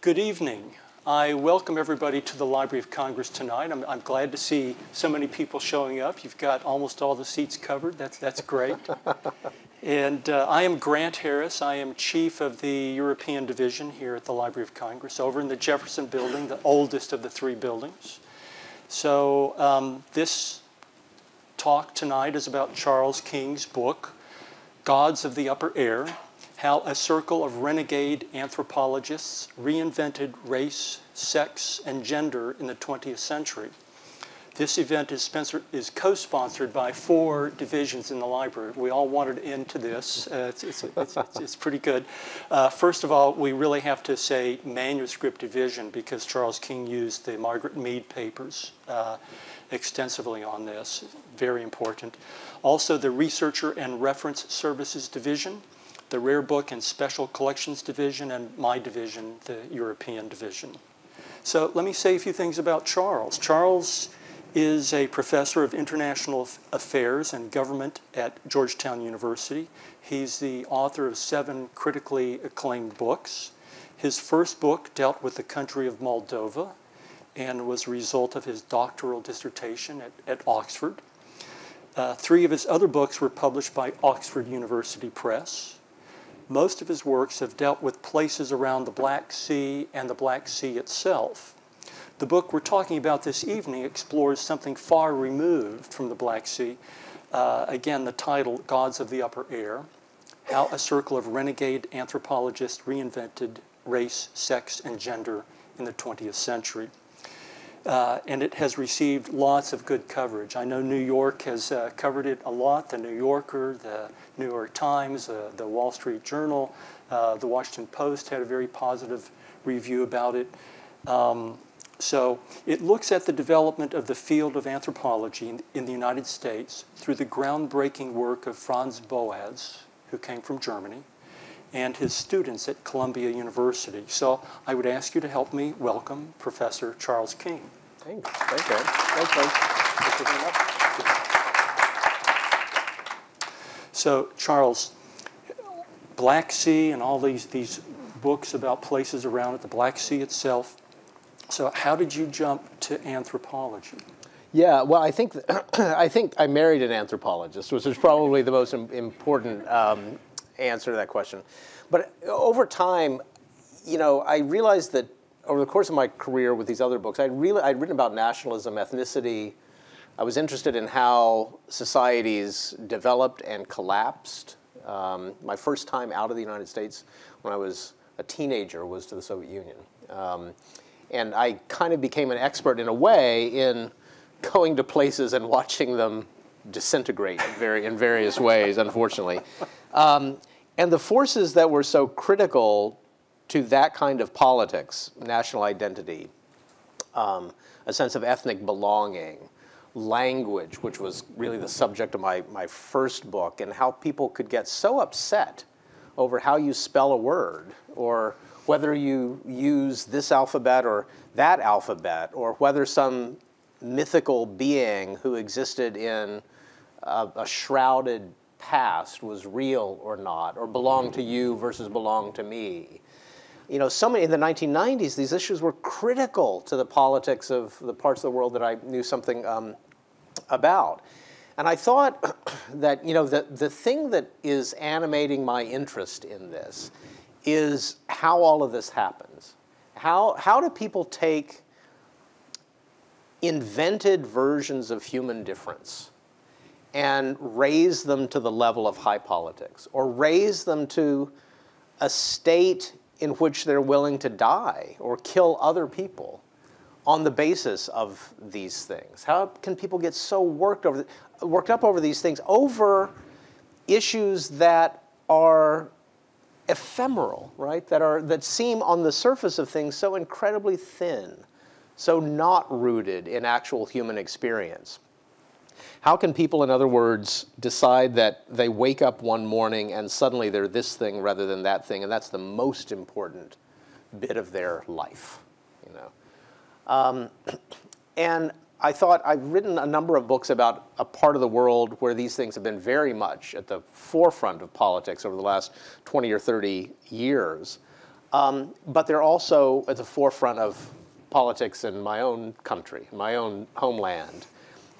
Good evening. I welcome everybody to the Library of Congress tonight. I'm, I'm, glad to see so many people showing up. You've got almost all the seats covered. That's, that's great. and uh, I am Grant Harris. I am chief of the European Division here at the Library of Congress over in the Jefferson Building, the oldest of the three buildings. So um, this talk tonight is about Charles King's book, Gods of the Upper Air, how a circle of renegade anthropologists reinvented race, sex, and gender in the 20th century. This event is, is co-sponsored by four divisions in the library. We all wanted into this. Uh, it's, it's, it's, it's, pretty good. Uh, first of all, we really have to say manuscript division because Charles King used the Margaret Mead papers uh, extensively on this. Very important. Also, the Researcher and Reference Services Division the Rare Book and Special Collections Division, and my division, the European Division. So let me say a few things about Charles. Charles is a professor of international affairs and government at Georgetown University. He's the author of seven critically acclaimed books. His first book dealt with the country of Moldova and was a result of his doctoral dissertation at, at Oxford. Uh, three of his other books were published by Oxford University Press. Most of his works have dealt with places around the Black Sea and the Black Sea itself. The book we're talking about this evening explores something far removed from the Black Sea. Uh, again, the title, Gods of the Upper Air, how a circle of renegade anthropologists reinvented race, sex, and gender in the 20th century. Uh, and it has received lots of good coverage. I know New York has uh, covered it a lot, the New Yorker, the New York Times, uh, the Wall Street Journal, uh, the Washington Post had a very positive review about it. Um, so it looks at the development of the field of anthropology in, in, the United States through the groundbreaking work of Franz Boas, who came from Germany, and his students at Columbia University. So I would ask you to help me welcome Professor Charles King. Thanks. Thank you. Thanks, Thanks So, Charles, Black Sea and all these, these books about places around it, the Black Sea itself. So, how did you jump to anthropology? Yeah, well, I think I think I married an anthropologist, which is probably the most important um, answer to that question. But over time, you know, I realized that over the course of my career with these other books, I'd, really, I'd written about nationalism, ethnicity, I was interested in how societies developed and collapsed. Um, my first time out of the United States when I was a teenager was to the Soviet Union. Um, and I kind of became an expert in a way in going to places and watching them disintegrate in, very, in various ways, unfortunately. Um, and the forces that were so critical to that kind of politics, national identity, um, a sense of ethnic belonging, language, which was really the subject of my, my first book, and how people could get so upset over how you spell a word, or whether you use this alphabet or that alphabet, or whether some mythical being who existed in a, a shrouded past was real or not, or belonged to you versus belonged to me. You know, so many in the 1990s, these issues were critical to the politics of the parts of the world that I knew something um, about. And I thought that, you know, the, the thing that is animating my interest in this is how all of this happens. How, how do people take invented versions of human difference and raise them to the level of high politics or raise them to a state in which they're willing to die or kill other people on the basis of these things? How can people get so worked over, worked up over these things over issues that are ephemeral, right? That are that seem on the surface of things so incredibly thin, so not rooted in actual human experience. How can people, in other words, decide that they wake up one morning and suddenly they're this thing rather than that thing, and that's the most important bit of their life, you know? Um, and I thought I've written a number of books about a part of the world where these things have been very much at the forefront of politics over the last 20 or 30 years. Um, but they're also at the forefront of politics in my own country, my own homeland,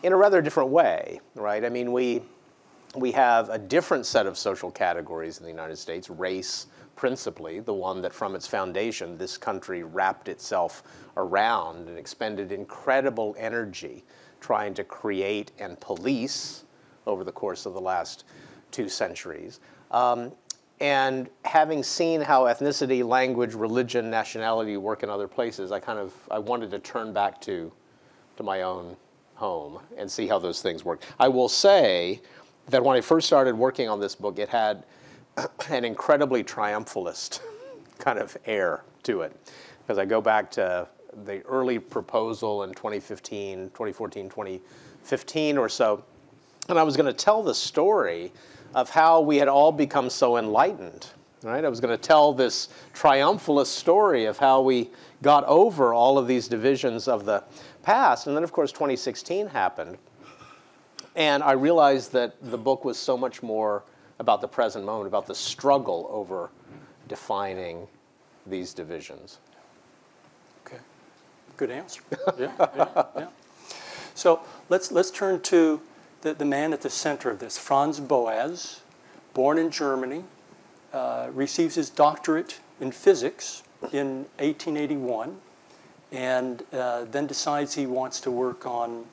in a rather different way, right? I mean, we, we have a different set of social categories in the United States, race principally, the one that from its foundation this country wrapped itself around and expended incredible energy trying to create and police over the course of the last two centuries. Um, and having seen how ethnicity, language, religion, nationality work in other places, I kind of I wanted to turn back to to my own home and see how those things work. I will say that when I first started working on this book, it had an incredibly triumphalist kind of air to it. Because I go back to the early proposal in 2015, 2014, 2015 or so, and I was going to tell the story of how we had all become so enlightened. Right? I was going to tell this triumphalist story of how we got over all of these divisions of the past. And then, of course, 2016 happened. And I realized that the book was so much more about the present moment, about the struggle over defining these divisions. Okay, good answer. yeah, yeah, yeah. So let's, let's turn to the, the man at the center of this, Franz Boas, born in Germany, uh, receives his doctorate in physics in 1881, and uh, then decides he wants to work on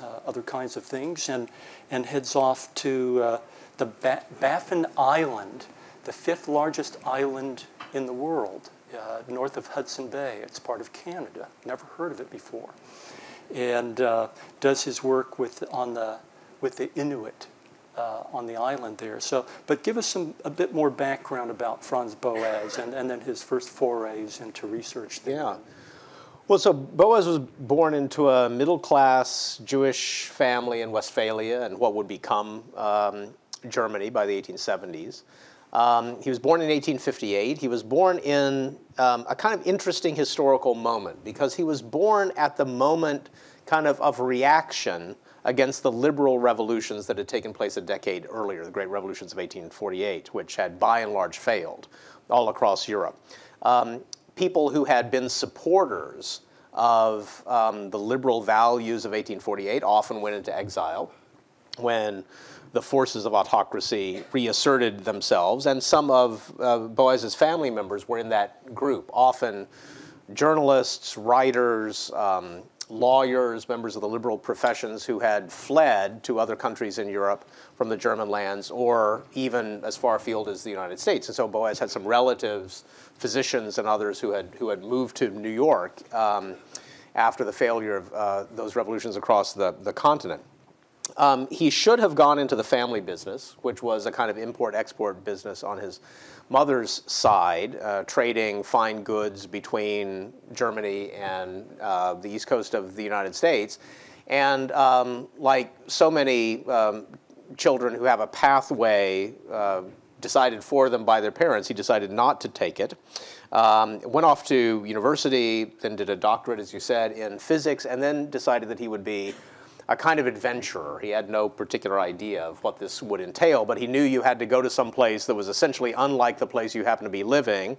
uh, other kinds of things and, and heads off to uh, the ba Baffin Island, the fifth largest island in the world, uh, north of Hudson Bay. It's part of Canada. Never heard of it before. And uh, does his work with, on the with the Inuit uh, on the island there. So, but give us some a bit more background about Franz Boas and, and then his first forays into research there. Yeah. Well, so Boas was born into a middle class Jewish family in Westphalia and what would become um, Germany by the 1870s. Um, he was born in 1858. He was born in um, a kind of interesting historical moment because he was born at the moment kind of of reaction against the liberal revolutions that had taken place a decade earlier, the great revolutions of 1848, which had by and large failed all across Europe. Um, people who had been supporters of um, the liberal values of 1848 often went into exile when the forces of autocracy reasserted themselves, and some of uh, Boas's family members were in that group, often journalists, writers, um, lawyers, members of the liberal professions who had fled to other countries in Europe from the German lands or even as far afield as the United States. And so Boas had some relatives, physicians and others who had, who had moved to New York um, after the failure of uh, those revolutions across the, the continent. Um, he should have gone into the family business, which was a kind of import-export business on his mother's side, uh, trading fine goods between Germany and uh, the east coast of the United States. And um, like so many um, children who have a pathway uh, decided for them by their parents, he decided not to take it. Um, went off to university, then did a doctorate, as you said, in physics, and then decided that he would be a kind of adventurer. He had no particular idea of what this would entail, but he knew you had to go to some place that was essentially unlike the place you happen to be living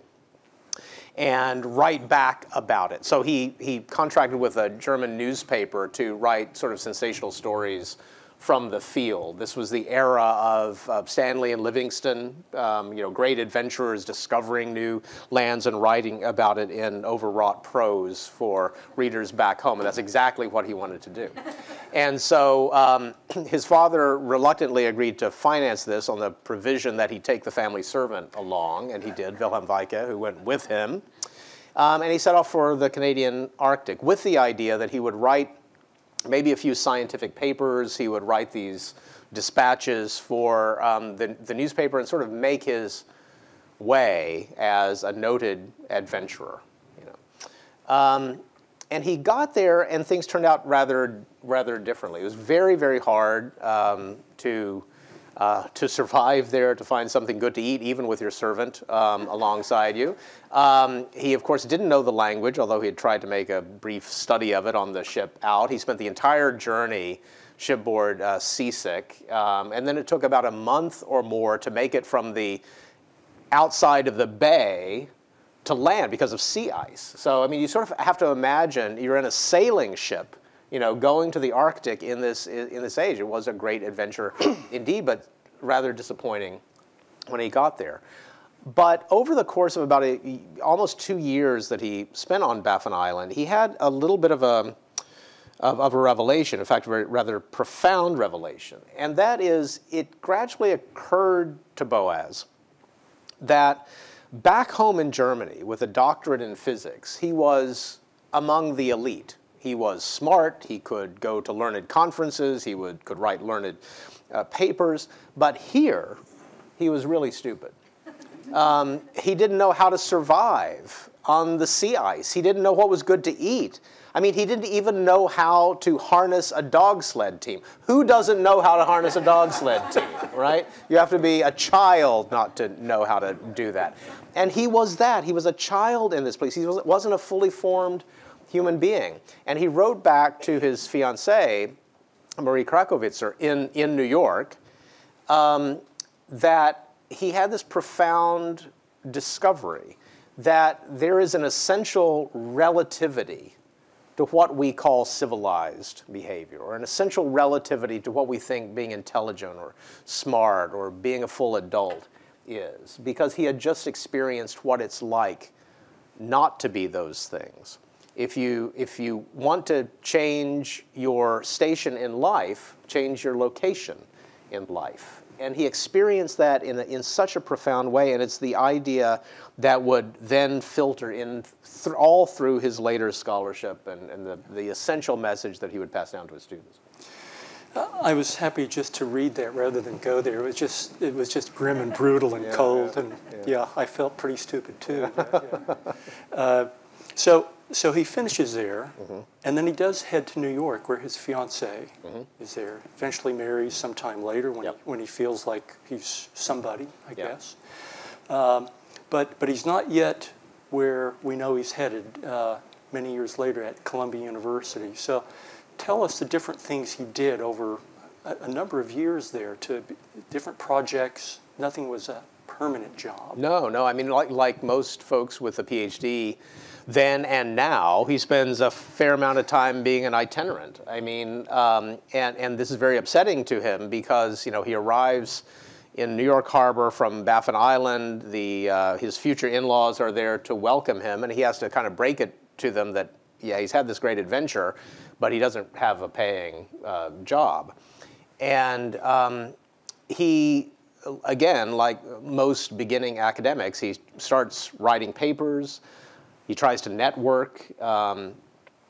and write back about it. So he, he contracted with a German newspaper to write sort of sensational stories from the field. This was the era of, of Stanley and Livingstone, um, you know, great adventurers discovering new lands and writing about it in overwrought prose for readers back home, and that's exactly what he wanted to do. and so um, his father reluctantly agreed to finance this on the provision that he take the family servant along, and he did, Wilhelm Weike, who went with him. Um, and he set off for the Canadian Arctic with the idea that he would write maybe a few scientific papers. He would write these dispatches for um, the, the newspaper and sort of make his way as a noted adventurer. You know. Um, and he got there, and things turned out rather, rather differently. It was very, very hard um, to uh, to survive there, to find something good to eat, even with your servant um, alongside you. Um, he, of course, didn't know the language, although he had tried to make a brief study of it on the ship out. He spent the entire journey shipboard uh, seasick, um, and then it took about a month or more to make it from the outside of the bay to land because of sea ice. So I mean, you sort of have to imagine you're in a sailing ship, you know, going to the Arctic in this in this age. It was a great adventure indeed, but rather disappointing when he got there. But over the course of about a, almost two years that he spent on Baffin Island, he had a little bit of a of, of, a revelation, in fact, a rather profound revelation. And that is, it gradually occurred to Boas that back home in Germany, with a doctorate in physics, he was among the elite. He was smart, he could go to learned conferences, he would, could write learned uh, papers, but here, he was really stupid. Um, he didn't know how to survive on the sea ice. He didn't know what was good to eat. I mean, he didn't even know how to harness a dog sled team. Who doesn't know how to harness a dog sled team, right? You have to be a child not to know how to do that. And he was that. He was a child in this place. He wasn't a fully formed human being. And he wrote back to his fiancee, Marie Krackowizer, in, in New York, um, that he had this profound discovery that there is an essential relativity to what we call civilized behavior, or an essential relativity to what we think being intelligent or smart or being a full adult is, because he had just experienced what it's like not to be those things. If you, if you want to change your station in life, change your location in life and he experienced that in, a, in such a profound way, and it's the idea that would then filter in th all through his later scholarship and, and the, the essential message that he would pass down to his students. I was happy just to read that rather than go there. It was just it was just grim and brutal and yeah, cold, yeah, and yeah. yeah. I felt pretty stupid too. uh, so so he finishes there, mm-hmm. and then he does head to New York, where his fiancee mm-hmm. is there. Eventually marries sometime later when, yep. he, when he feels like he's somebody, I yep. guess. Um, but, but he's not yet where we know he's headed uh, many years later at Columbia University. So tell us the different things he did over a, a number of years there to different projects. Nothing was a permanent job. No, no. I mean, like, like most folks with a PhD, then and now, he spends a fair amount of time being an itinerant. I mean, um, and, and this is very upsetting to him because, you know, he arrives in New York Harbor from Baffin Island. The, uh, his future in-laws are there to welcome him, and he has to kind of break it to them that, yeah, he's had this great adventure, but he doesn't have a paying uh, job. And um, he, again, like most beginning academics, he starts writing papers, he tries to network, um,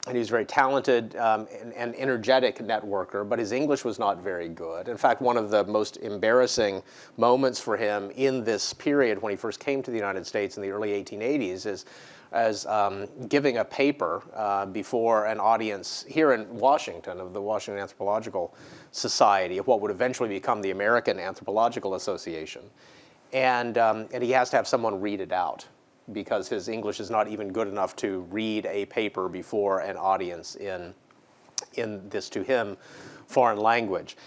and he's very talented um, and, and, energetic networker, but his English was not very good. In fact, one of the most embarrassing moments for him in this period when he first came to the United States in the early 1880s is as um, giving a paper uh, before an audience here in Washington of the Washington Anthropological Society of what would eventually become the American Anthropological Association. And, um, and he has to have someone read it out because his English is not even good enough to read a paper before an audience in, in this, to him, foreign language.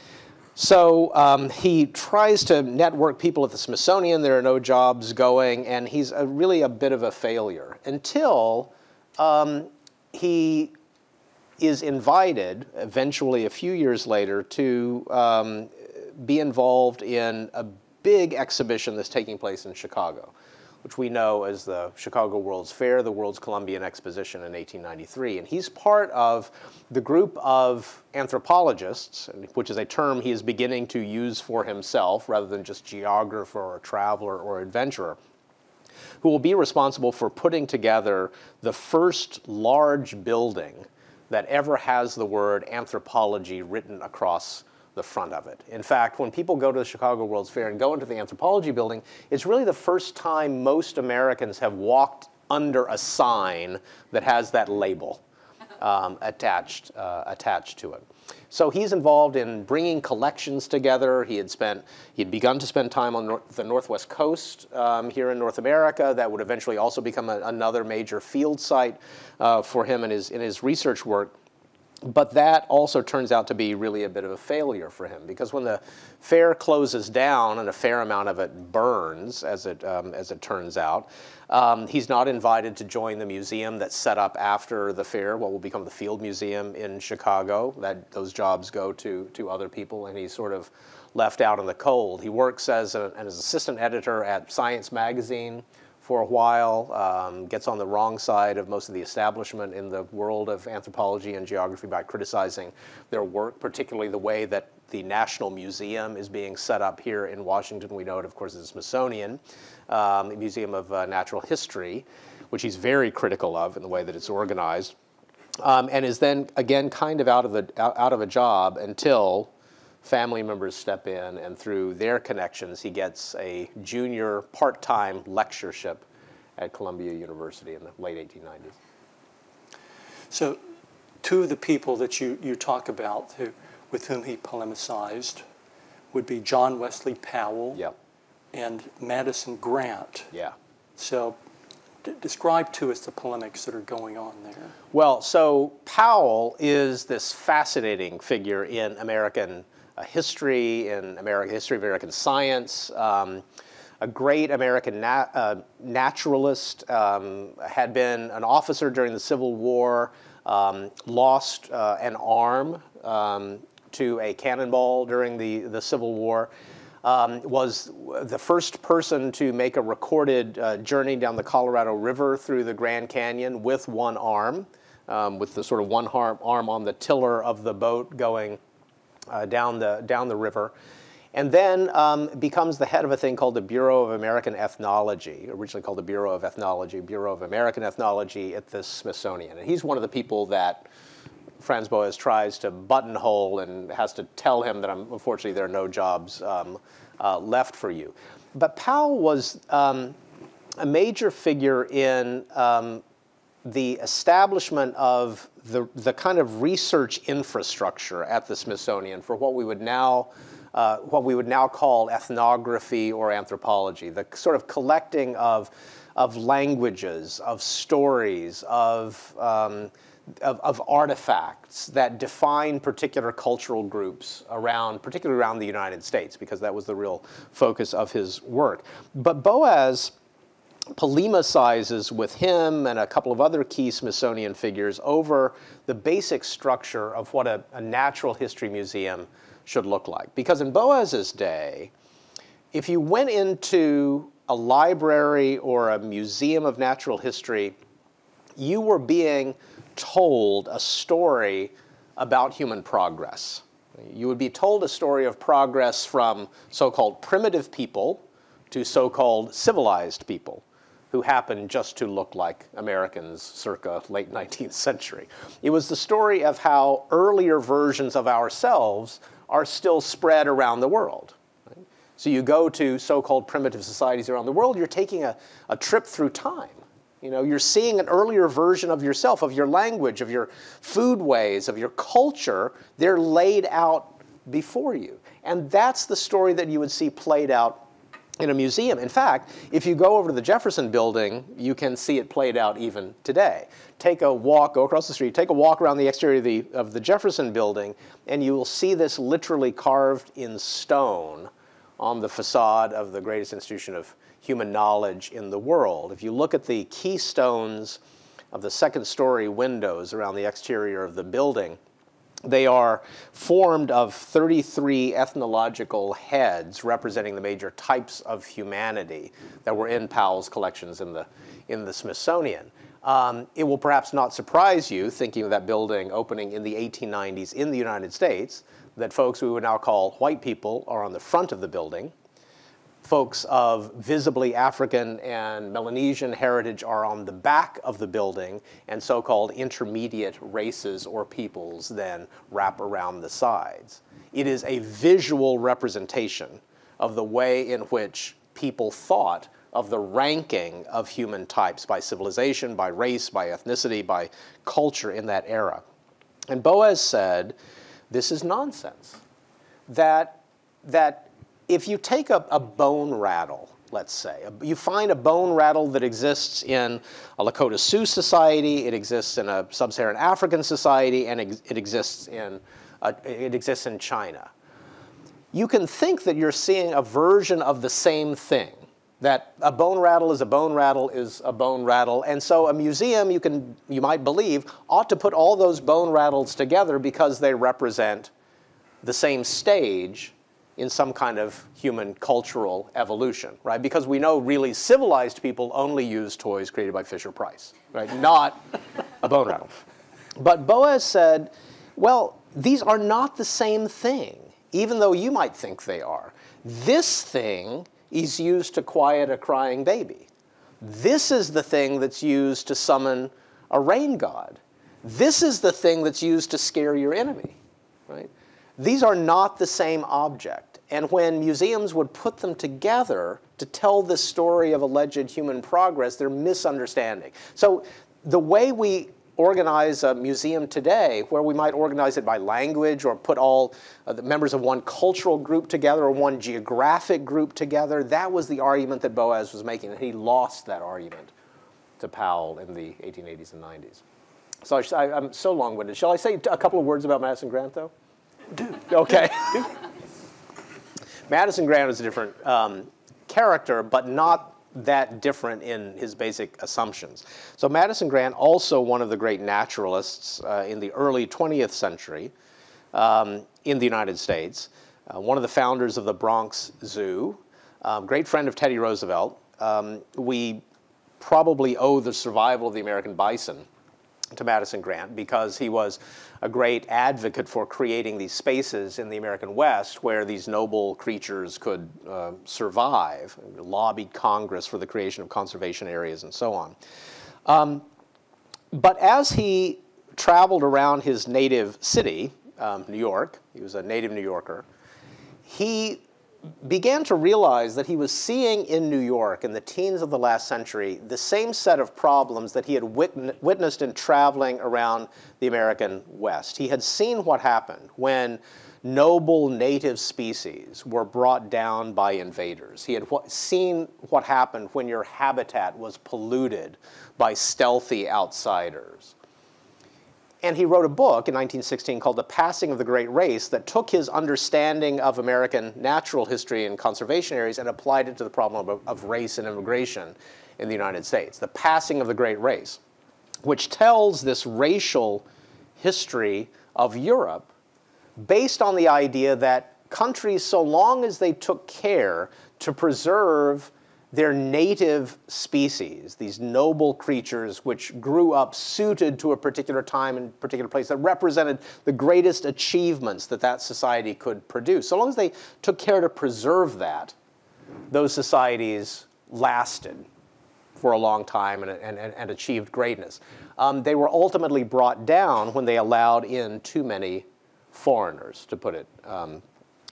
So um, he tries to network people at the Smithsonian. There are no jobs going, and he's a, really a bit of a failure until um, he is invited, eventually a few years later, to um, be involved in a big exhibition that's taking place in Chicago which we know as the Chicago World's Fair, the World's Columbian Exposition in 1893. And he's part of the group of anthropologists, which is a term he is beginning to use for himself rather than just geographer or traveler or adventurer, who will be responsible for putting together the first large building that ever has the word anthropology written across the front of it. In fact, when people go to the Chicago World's Fair and go into the anthropology building, it's really the first time most Americans have walked under a sign that has that label um, attached, uh, attached to it. So he's involved in bringing collections together. He had spent, he had begun to spend time on nor the Northwest Coast um, here in North America. That would eventually also become a, another major field site uh, for him in his, in his research work. But that also turns out to be really a bit of a failure for him because when the fair closes down and a fair amount of it burns, as it, um, as it turns out, um, he's not invited to join the museum that's set up after the fair, what will become the Field Museum in Chicago. That, those jobs go to, to other people, and he's sort of left out in the cold. He works as, a, as an assistant editor at Science Magazine, for a while, um, gets on the wrong side of most of the establishment in the world of anthropology and geography by criticizing their work, particularly the way that the National Museum is being set up here in Washington. We know it, of course, as the Smithsonian, um, Museum of uh, Natural History, which he's very critical of in the way that it's organized, um, and is then again kind of out of the out of a job until family members step in, and through their connections, he gets a junior part-time lectureship at Columbia University in the late 1890s. So two of the people that you, you talk about who, with whom he polemicized would be John Wesley Powell yep. and Madison Grant. Yeah. So describe to us the polemics that are going on there. Well, so Powell is this fascinating figure in American history, in American history of American science. Um, a great American uh, naturalist, um, had been an officer during the Civil War, um, lost uh, an arm um, to a cannonball during the, the Civil War. Um, was the first person to make a recorded uh, journey down the Colorado River through the Grand Canyon with one arm, um, with the sort of one arm, arm on the tiller of the boat going uh, down, the, down the river. And then um, becomes the head of a thing called the Bureau of American Ethnology, originally called the Bureau of Ethnology, Bureau of American Ethnology at the Smithsonian. And he's one of the people that Franz Boas tries to buttonhole and has to tell him that unfortunately there are no jobs um, uh, left for you. But Powell was um, a major figure in um, the establishment of the, the kind of research infrastructure at the Smithsonian for what we would now uh, what we would now call ethnography or anthropology, the sort of collecting of, of languages, of stories, of, um, of, of, artifacts that define particular cultural groups around, particularly around the United States, because that was the real focus of his work. But Boas polemicizes with him and a couple of other key Smithsonian figures over the basic structure of what a, a natural history museum should look like. Because in Boas's day, if you went into a library or a museum of natural history, you were being told a story about human progress. You would be told a story of progress from so-called primitive people to so-called civilized people who happened just to look like Americans circa late 19th century. It was the story of how earlier versions of ourselves are still spread around the world. Right? So you go to so-called primitive societies around the world, you're taking a, a trip through time. You know, you're seeing an earlier version of yourself, of your language, of your food ways, of your culture. They're laid out before you. And that's the story that you would see played out in a museum. In fact, if you go over to the Jefferson building, you can see it played out even today. Take a walk, go across the street, take a walk around the exterior of the, of the Jefferson building, and you will see this literally carved in stone on the facade of the greatest institution of human knowledge in the world. If you look at the keystones of the second story windows around the exterior of the building, they are formed of 33 ethnological heads representing the major types of humanity that were in Powell's collections in the, in the Smithsonian. Um, it will perhaps not surprise you, thinking of that building opening in the 1890s in the United States, that folks we would now call white people are on the front of the building, folks of visibly African and Melanesian heritage are on the back of the building, and so-called intermediate races or peoples then wrap around the sides. It is a visual representation of the way in which people thought of the ranking of human types by civilization, by race, by ethnicity, by culture in that era. And Boas said, this is nonsense. That, that if you take a, a bone rattle let's say. You find a bone rattle that exists in a Lakota Sioux society, it exists in a sub-Saharan African society, and it exists in, it exists in China. You can think that you're seeing a version of the same thing, that a bone rattle is a bone rattle is a bone rattle, and so a museum, you, can, you might believe, ought to put all those bone rattles together because they represent the same stage in some kind of human cultural evolution, right? Because we know really civilized people only use toys created by Fisher Price, right? Not a bone rattle. But Boas said, well, these are not the same thing, even though you might think they are. This thing is used to quiet a crying baby. This is the thing that's used to summon a rain god. This is the thing that's used to scare your enemy, right? These are not the same object. And when museums would put them together to tell this story of alleged human progress, they're misunderstanding. So the way we organize a museum today, where we might organize it by language or put all uh, the members of one cultural group together or one geographic group together, that was the argument that Boas was making, and he lost that argument to Powell in the 1880s and 90s. So I, am so long-winded. Shall I say a couple of words about Madison Grant, though? Do. Okay. Madison Grant is a different um, character, but not that different in his basic assumptions. So Madison Grant, also one of the great naturalists uh, in the early 20th century um, in the United States, uh, one of the founders of the Bronx Zoo, um, great friend of Teddy Roosevelt. Um, we probably owe the survival of the American bison to Madison Grant because he was a great advocate for creating these spaces in the American West where these noble creatures could uh, survive, lobbied Congress for the creation of conservation areas and so on. Um, but as he traveled around his native city, um, New York, he was a native New Yorker, he began to realize that he was seeing in New York in the teens of the last century the same set of problems that he had witnessed in traveling around the American West. He had seen what happened when noble native species were brought down by invaders. He had wh seen what happened when your habitat was polluted by stealthy outsiders. And he wrote a book in 1916 called The Passing of the Great Race that took his understanding of American natural history and conservation areas and applied it to the problem of, of race and immigration in the United States. The Passing of the Great Race, which tells this racial history of Europe based on the idea that countries, so long as they took care to preserve their native species, these noble creatures which grew up suited to a particular time and particular place that represented the greatest achievements that that society could produce. So long as they took care to preserve that, those societies lasted for a long time and, and, and achieved greatness. Um, they were ultimately brought down when they allowed in too many foreigners, to put it, um,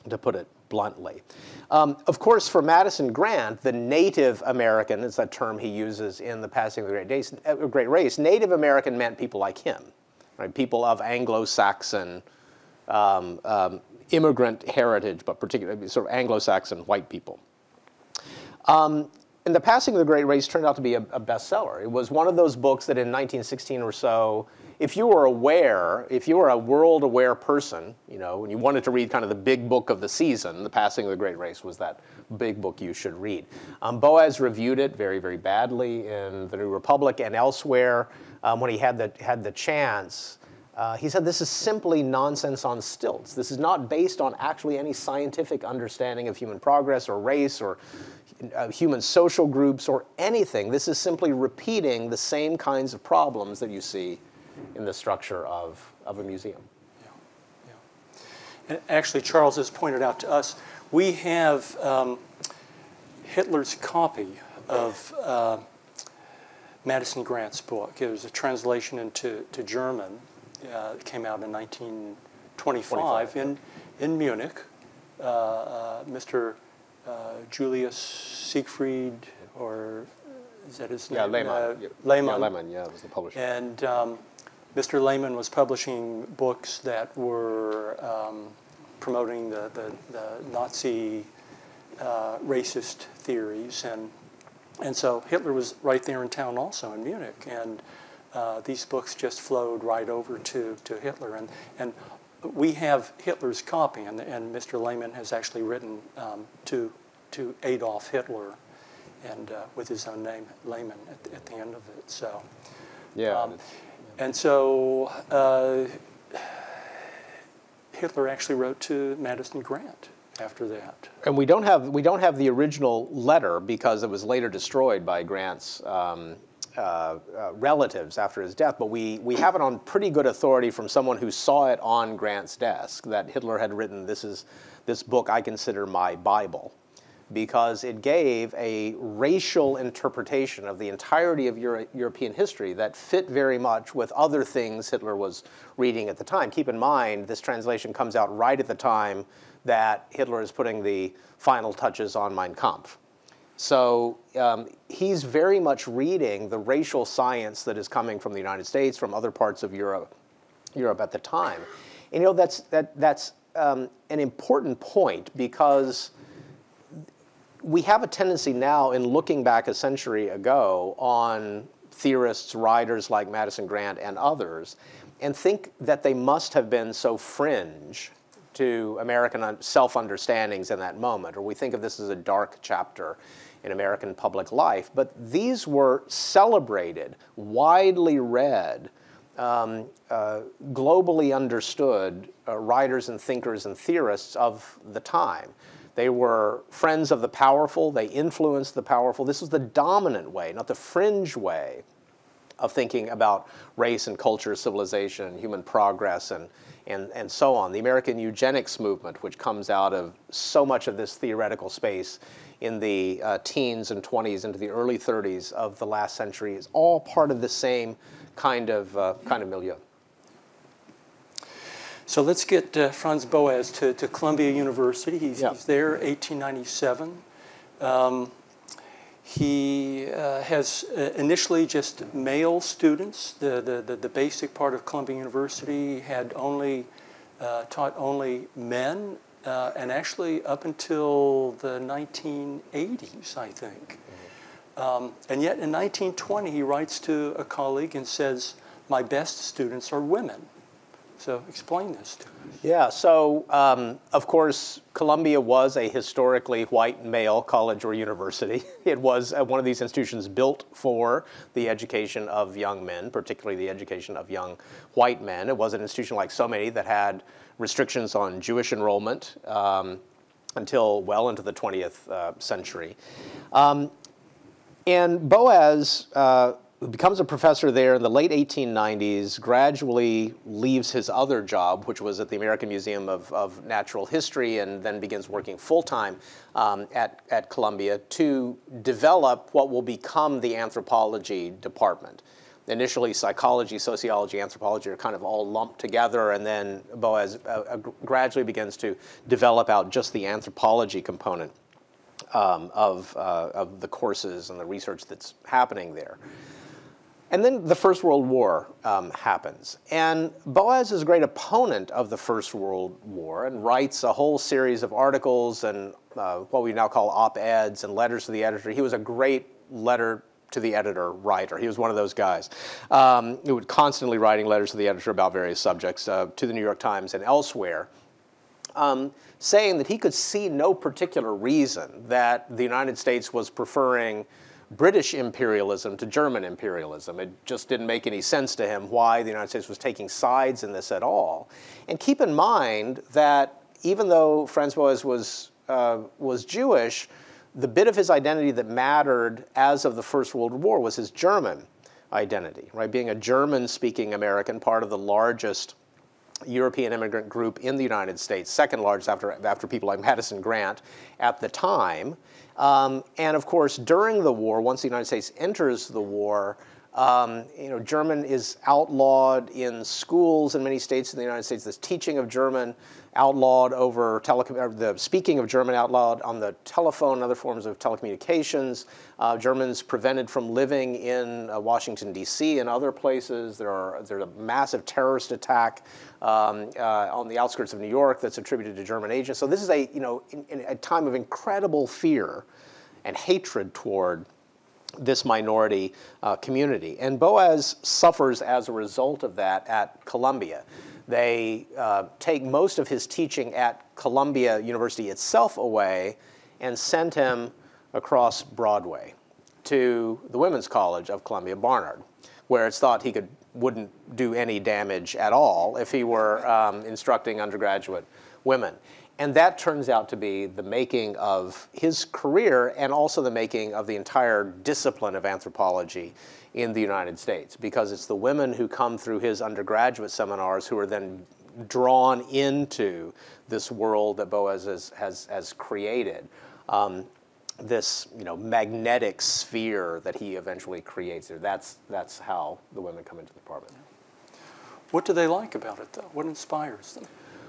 to put it bluntly. Um, of course, for Madison Grant, the Native American is a term he uses in The Passing of the Great, Days, uh, Great Race. Native American meant people like him, right? people of Anglo-Saxon um, um, immigrant heritage, but particularly sort of Anglo-Saxon white people. Um, and The Passing of the Great Race turned out to be a, a bestseller. It was one of those books that in 1916 or so if you were aware, if you were a world-aware person, you know, and you wanted to read kind of the big book of the season, The Passing of the Great Race was that big book you should read. Um, Boas reviewed it very, very badly in the New Republic and elsewhere um, when he had the, had the chance. Uh, he said this is simply nonsense on stilts. This is not based on actually any scientific understanding of human progress or race or uh, human social groups or anything. This is simply repeating the same kinds of problems that you see in the structure of, of a museum. Yeah, yeah. And actually, Charles has pointed out to us, we have um, Hitler's copy of uh, Madison Grant's book. It was a translation into to German. Uh, it came out in 1925 in, in Munich. Uh, uh Mr. Uh, Julius Siegfried, or is that his yeah, name? Lehmann. Uh, yeah, Lehmann. Yeah, Lehmann, yeah, was the publisher. And um, Mr. Lehmann was publishing books that were um, promoting the, the, the, Nazi uh, racist theories. And, and so Hitler was right there in town also in Munich. And uh, these books just flowed right over to, to Hitler. And, and we have Hitler's copy, and, and Mr. Lehmann has actually written um, to, to Adolf Hitler and uh, with his own name, Lehmann, at, at the end of it. So, yeah. Um, and so uh, Hitler actually wrote to Madison Grant after that. And we don't have we don't have the original letter because it was later destroyed by Grant's um, uh, uh, relatives after his death. But we we have it on pretty good authority from someone who saw it on Grant's desk that Hitler had written. This is this book I consider my Bible because it gave a racial interpretation of the entirety of Euro European history that fit very much with other things Hitler was reading at the time. Keep in mind, this translation comes out right at the time that Hitler is putting the final touches on Mein Kampf. So um, he's very much reading the racial science that is coming from the United States, from other parts of Europe, Europe at the time. And you know, that's, that, that's um, an important point because we have a tendency now in looking back a century ago on theorists, writers like Madison Grant and others, and think that they must have been so fringe to American self-understandings in that moment, or we think of this as a dark chapter in American public life. But these were celebrated, widely read, um, uh, globally understood uh, writers and thinkers and theorists of the time. They were friends of the powerful. They influenced the powerful. This was the dominant way, not the fringe way of thinking about race and culture, civilization, human progress, and, and, and so on. The American eugenics movement, which comes out of so much of this theoretical space in the uh, teens and 20s into the early 30s of the last century, is all part of the same kind of, uh, kind of milieu. So let's get uh, Franz Boas to, to Columbia University. He's, Yeah. he's there 1897. Um, he uh, has uh, initially just male students. The, the, the, the basic part of Columbia University had only uh, taught only men, uh, and actually up until the 1980s, I think. Um, and yet in 1920, he writes to a colleague and says, My best students are women. So explain this to us. Yeah, so um, of course, Columbia was a historically white male college or university. It was uh, one of these institutions built for the education of young men, particularly the education of young white men. It was an institution like so many that had restrictions on Jewish enrollment um, until well into the 20th uh, century. Um, and Boas uh, becomes a professor there in the late 1890s, gradually leaves his other job, which was at the American Museum of, of Natural History, and then begins working full-time um, at, at Columbia to develop what will become the anthropology department. Initially, psychology, sociology, anthropology are kind of all lumped together, and then Boas uh, uh, gradually begins to develop out just the anthropology component um, of, uh, of the courses and the research that's happening there. And then the First World War um, happens. And Boas is a great opponent of the First World War and writes a whole series of articles and uh, what we now call op-eds and letters to the editor. He was a great letter to the editor writer. He was one of those guys um, who would constantly writing letters to the editor about various subjects uh, to the New York Times and elsewhere. Um, saying that he could see no particular reason that the United States was preferring British imperialism to German imperialism. It just didn't make any sense to him why the United States was taking sides in this at all. And keep in mind that even though Franz Boas was, uh, was Jewish, the bit of his identity that mattered as of the First World War was his German identity, right? Being a German-speaking American, part of the largest European immigrant group in the United States, second largest after, after people like Madison Grant at the time. Um, and of course, during the war, once the United States enters the war, Um, you know, German is outlawed in schools in many states in the United States. This teaching of German outlawed over telecom, the speaking of German outlawed on the telephone and other forms of telecommunications. Uh, Germans prevented from living in uh, Washington D.C. and other places. There are there's a massive terrorist attack um, uh, on the outskirts of New York that's attributed to German agents. So this is a you know in, in a time of incredible fear and hatred toward this minority uh, community. And Boas suffers as a result of that at Columbia. They uh, take most of his teaching at Columbia University itself away and send him across Broadway to the Women's College of Columbia Barnard, where it's thought he could, wouldn't do any damage at all if he were um, instructing undergraduate women. And that turns out to be the making of his career and also the making of the entire discipline of anthropology in the United States, because it's the women who come through his undergraduate seminars who are then drawn into this world that Boas has, has, has created. Um, this you know magnetic sphere that he eventually creates. That's that's how the women come into the department. What do they like about it, though? What inspires them?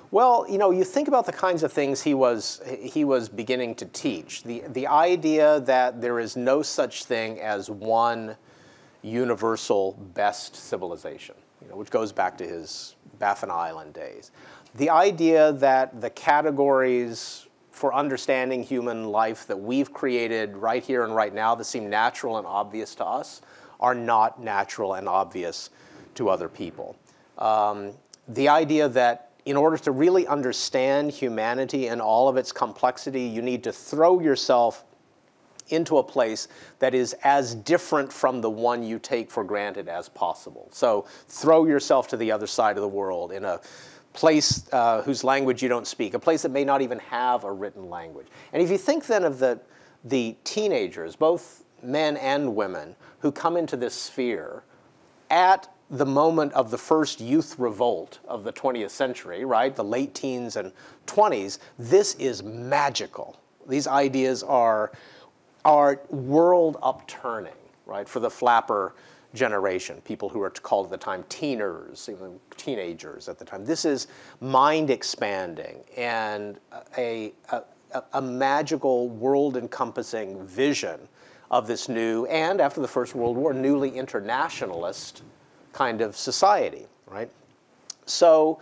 Well, you know, you think about the kinds of things he was he was beginning to teach. The the idea that there is no such thing as one universal best civilization, you know, which goes back to his Baffin Island days. The idea that the categories for understanding human life that we've created right here and right now that seem natural and obvious to us are not natural and obvious to other people. Um, the idea that in order to really understand humanity and all of its complexity, you need to throw yourself into a place that is as different from the one you take for granted as possible. So throw yourself to the other side of the world in a place uh, whose language you don't speak, a place that may not even have a written language. And if you think then of the, the teenagers, both men and women, who come into this sphere at the moment of the first youth revolt of the 20th century, right, the late teens and 20s, this is magical. These ideas are, are world upturning, right, for the flapper generation, people who are called at the time teeners, even teenagers at the time. This is mind expanding and a, a, a magical world encompassing vision of this new, and after the First World War, newly internationalist kind of society, right? So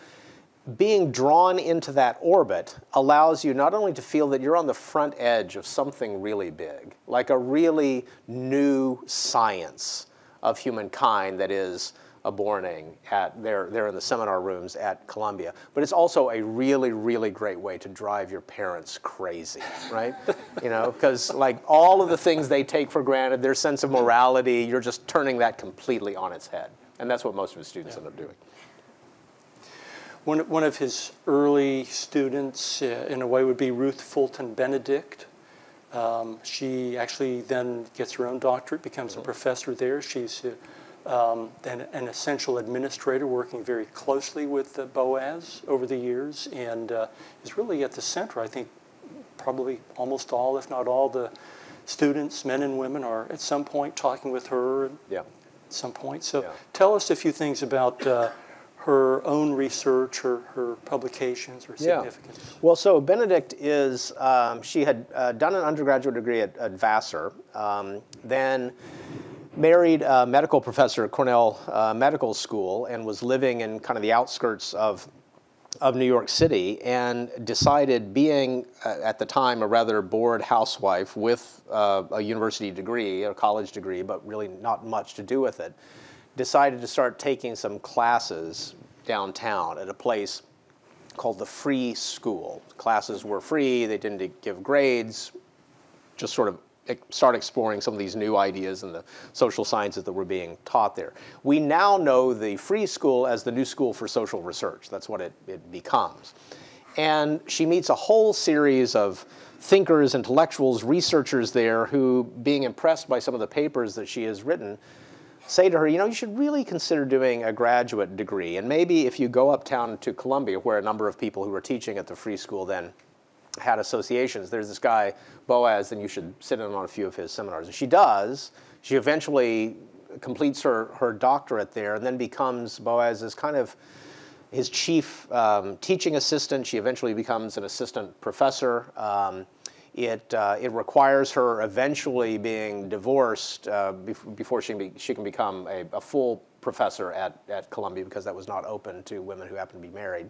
being drawn into that orbit allows you not only to feel that you're on the front edge of something really big, like a really new science of humankind that is a Borning at there, there in the seminar rooms at Columbia. But it's also a really, really great way to drive your parents crazy, right? you know, because like all of the things they take for granted, their sense of morality, you're just turning that completely on its head. And that's what most of his students yeah. end up doing. One, one of his early students, uh, in a way, would be Ruth Fulton Benedict. Um, she actually then gets her own doctorate, becomes mm -hmm. a professor there. She's uh, um, an, an, essential administrator working very closely with uh, Boas over the years and uh, is really at the center, I think, probably almost all, if not all, the students, men and women, are at some point talking with her. Yeah some point. So yeah. tell us a few things about uh, her own research or her publications or significance. Yeah. Well, so Benedict is, um, she had uh, done an undergraduate degree at, at Vassar, um, then married a medical professor at Cornell uh, Medical School and was living in kind of the outskirts of of New York City and decided, being uh, at the time a rather bored housewife with uh, a university degree, a college degree, but really not much to do with it, decided to start taking some classes downtown at a place called the Free School. Classes were free, they didn't give grades, just sort of start exploring some of these new ideas and the social sciences that were being taught there. We now know the free school as the new school for social research. That's what it, it becomes. And she meets a whole series of thinkers, intellectuals, researchers there who, being impressed by some of the papers that she has written, say to her, you know, you should really consider doing a graduate degree. And maybe if you go uptown to Columbia, where a number of people who are teaching at the free school then had associations. There's this guy, Boas, and you should sit in on a few of his seminars. And she does. She eventually completes her, her doctorate there and then becomes Boas's kind of his chief um, teaching assistant. She eventually becomes an assistant professor. Um, it, uh, it requires her eventually being divorced uh, bef before she can, be, she can become a, a, full professor at, at Columbia because that was not open to women who happen to be married.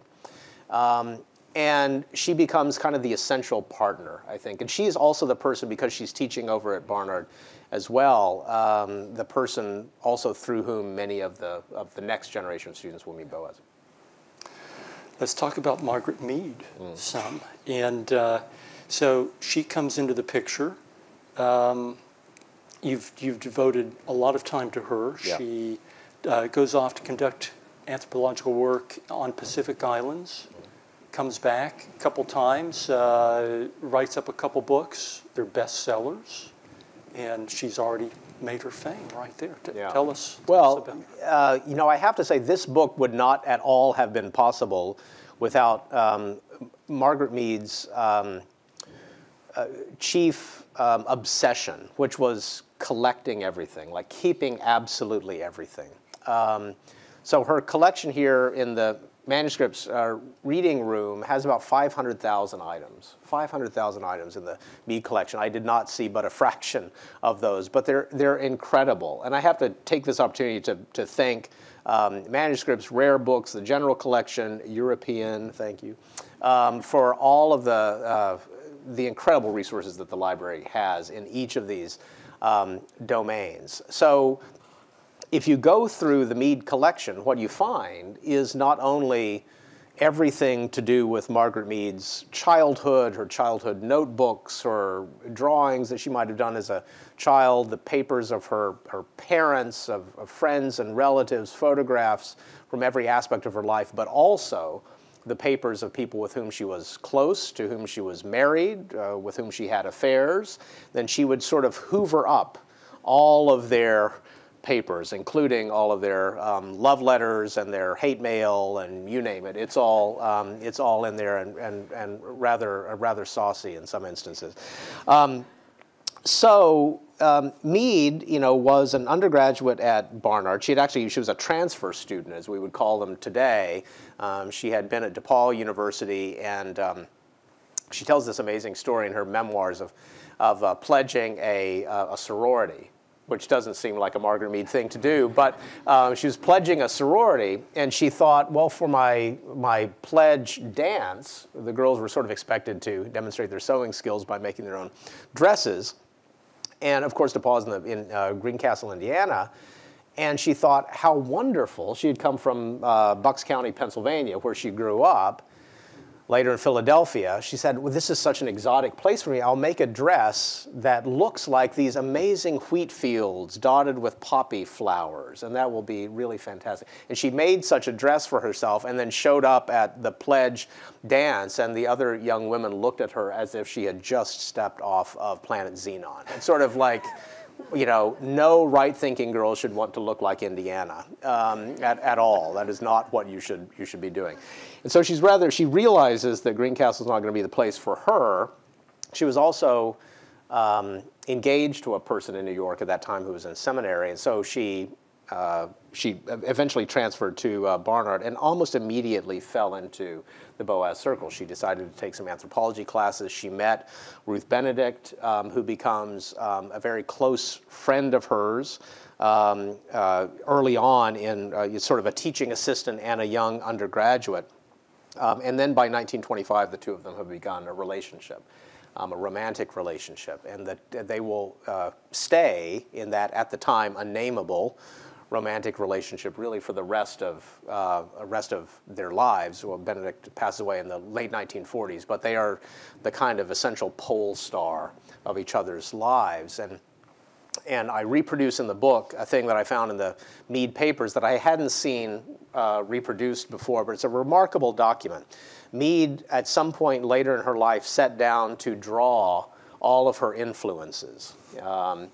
Um, and she becomes kind of the essential partner, I think. And she is also the person, because she's teaching over at Barnard as well, um, the person also through whom many of the, of the next generation of students will meet Boas. Let's talk about Margaret Mead mm. some. And uh, so she comes into the picture. Um, you've, you've devoted a lot of time to her. Yeah. She uh, goes off to conduct anthropological work on Pacific Islands comes back a couple times, uh, writes up a couple books. They're bestsellers, and she's already made her fame right there. T yeah. Tell us. Well, tell us uh, you know, I have to say this book would not at all have been possible without um, Margaret Mead's um, uh, chief um, obsession, which was collecting everything, like keeping absolutely everything. Um, so her collection here in the manuscripts uh, reading room has about 500,000 items. 500,000 items in the Mead collection. I did not see but a fraction of those, but they're, they're incredible. And I have to take this opportunity to, to thank um, manuscripts, rare books, the general collection, European, thank you, um, for all of the, uh, the incredible resources that the library has in each of these um, domains. So if you go through the Mead collection, what you find is not only everything to do with Margaret Mead's childhood, her childhood notebooks, or drawings that she might have done as a child, the papers of her, her parents, of, of friends and relatives, photographs from every aspect of her life, but also the papers of people with whom she was close, to whom she was married, uh, with whom she had affairs. Then she would sort of hoover up all of their papers, including all of their um, love letters and their hate mail and you name it. It's all, um, it's all in there and, and, and rather, rather saucy in some instances. Um, so um, Mead, you know, was an undergraduate at Barnard. She had actually, she was a transfer student, as we would call them today. Um, she had been at DePauw University, and she tells this amazing story in her memoirs of, of uh, pledging a, uh, a sorority which doesn't seem like a Margaret Mead thing to do, but um, she was pledging a sorority, and she thought, well, for my, my pledge dance, the girls were sort of expected to demonstrate their sewing skills by making their own dresses. And of course, DePauw's in, the, in uh, Greencastle, Indiana. And she thought how wonderful. She had come from uh, Bucks County, Pennsylvania, where she grew up later in Philadelphia, she said, well, this is such an exotic place for me. I'll make a dress that looks like these amazing wheat fields dotted with poppy flowers, and that will be really fantastic. And she made such a dress for herself and then showed up at the pledge dance, and the other young women looked at her as if she had just stepped off of planet Xenon. It's sort of like, you know, no right-thinking girl should want to look like Indiana um, at, at all. That is not what you should, you should be doing. And so she's rather, she realizes that Greencastle is not going to be the place for her. She was also um, engaged to a person in New York at that time who was in seminary, and so she uh, she eventually transferred to uh, Barnard and almost immediately fell into the Boas Circle. She decided to take some anthropology classes. She met Ruth Benedict, um, who becomes um, a very close friend of hers um, uh, early on in uh, sort of a teaching assistant and a young undergraduate. Um, and then by 1925, the two of them have begun a relationship. Um, a romantic relationship, and that they will uh, stay in that, at the time, unnameable romantic relationship really for the rest of, uh, rest of their lives. Well, Benedict passed away in the late 1940s, but they are the kind of essential pole star of each other's lives. And, and I reproduce in the book a thing that I found in the Mead papers that I hadn't seen uh, reproduced before, but it's a remarkable document. Mead, at some point later in her life, sat down to draw all of her influences. Um,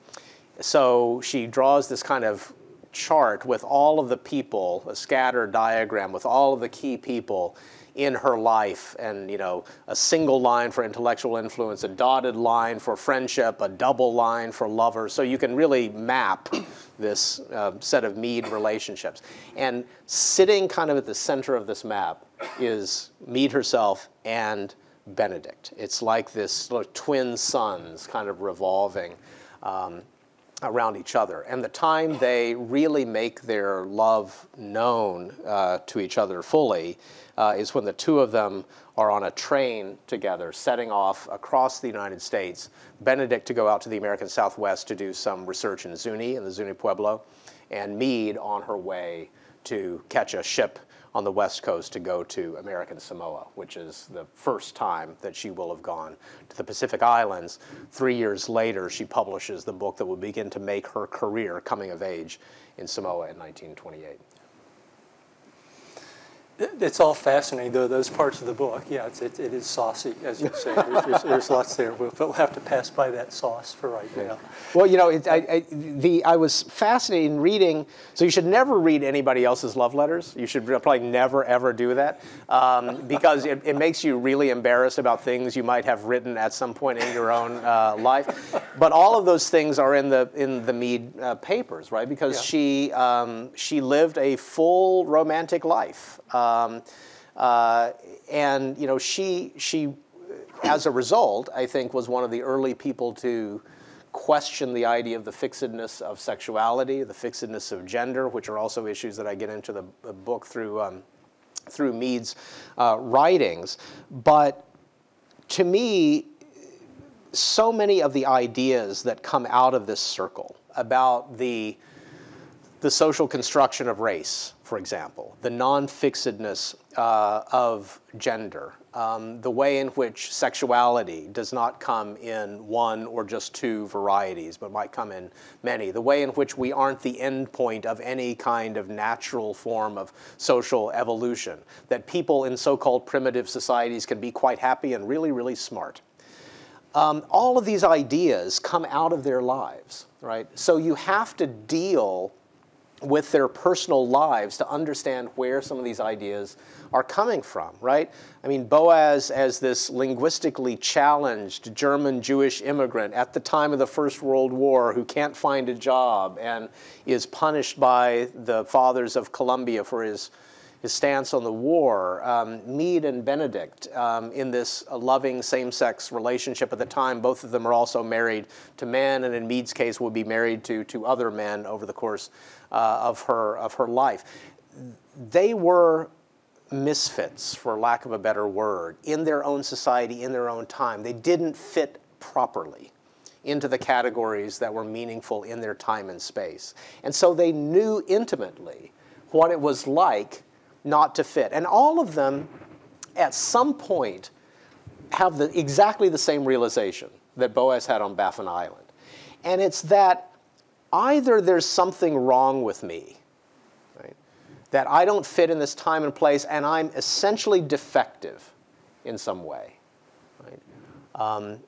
so she draws this kind of chart with all of the people, a scatter diagram with all of the key people in her life and you know a single line for intellectual influence a dotted line for friendship a double line for lovers so you can really map this uh, set of Mead relationships. And sitting kind of at the center of this map is Mead herself and Benedict. It's like this sort of twin suns kind of revolving um, around each other. And the time they really make their love known uh, to each other fully uh, is when the two of them are on a train together, setting off across the United States. Benedict to go out to the American Southwest to do some research in Zuni, in the Zuni Pueblo, and Mead on her way to catch a ship on the west coast to go to American Samoa, which is the first time that she will have gone to the Pacific Islands. Three years later, she publishes the book that will begin to make her career coming of age in Samoa in 1928. It's all fascinating, though, those parts of the book. Yeah, it's, it, it is saucy, as you say. There's, there's, there's lots there, but we'll have to pass by that sauce for right now. Well, you know, it, I, I, the, I was fascinated in reading, so you should never read anybody else's love letters. You should probably never, ever do that um, because it, it makes you really embarrassed about things you might have written at some point in your own uh, life. But all of those things are in the, in the Mead uh, papers, right? Because yeah. she, um, she lived a full romantic life. Um, uh, and you know, she she, as a result, I think, was one of the early people to question the idea of the fixedness of sexuality, the fixedness of gender, which are also issues that I get into the, the book through um, through Mead's uh, writings. But to me, so many of the ideas that come out of this circle about the the social construction of race, for example, the non-fixedness uh, of gender, um, the way in which sexuality does not come in one or just two varieties, but might come in many, the way in which we aren't the end point of any kind of natural form of social evolution, that people in so-called primitive societies can be quite happy and really, really smart. Um, all of these ideas come out of their lives, right? So you have to deal with their personal lives to understand where some of these ideas are coming from, right? I mean, Boas, as this linguistically challenged German Jewish immigrant at the time of the First World War who can't find a job and is punished by the fathers of Columbia for his, his stance on the war. Um, Mead and Benedict, um, in this uh, loving same sex relationship at the time, both of them are also married to men, and in Mead's case, will be married to, to other men over the course uh, of, her, of her life. They were misfits, for lack of a better word, in their own society, in their own time. They didn't fit properly into the categories that were meaningful in their time and space. And so they knew intimately what it was like not to fit. And all of them, at some point, have the, exactly the same realization that Boas had on Baffin Island. And it's that either there's something wrong with me, right? that I don't fit in this time and place, and I'm essentially defective in some way. Right? Um,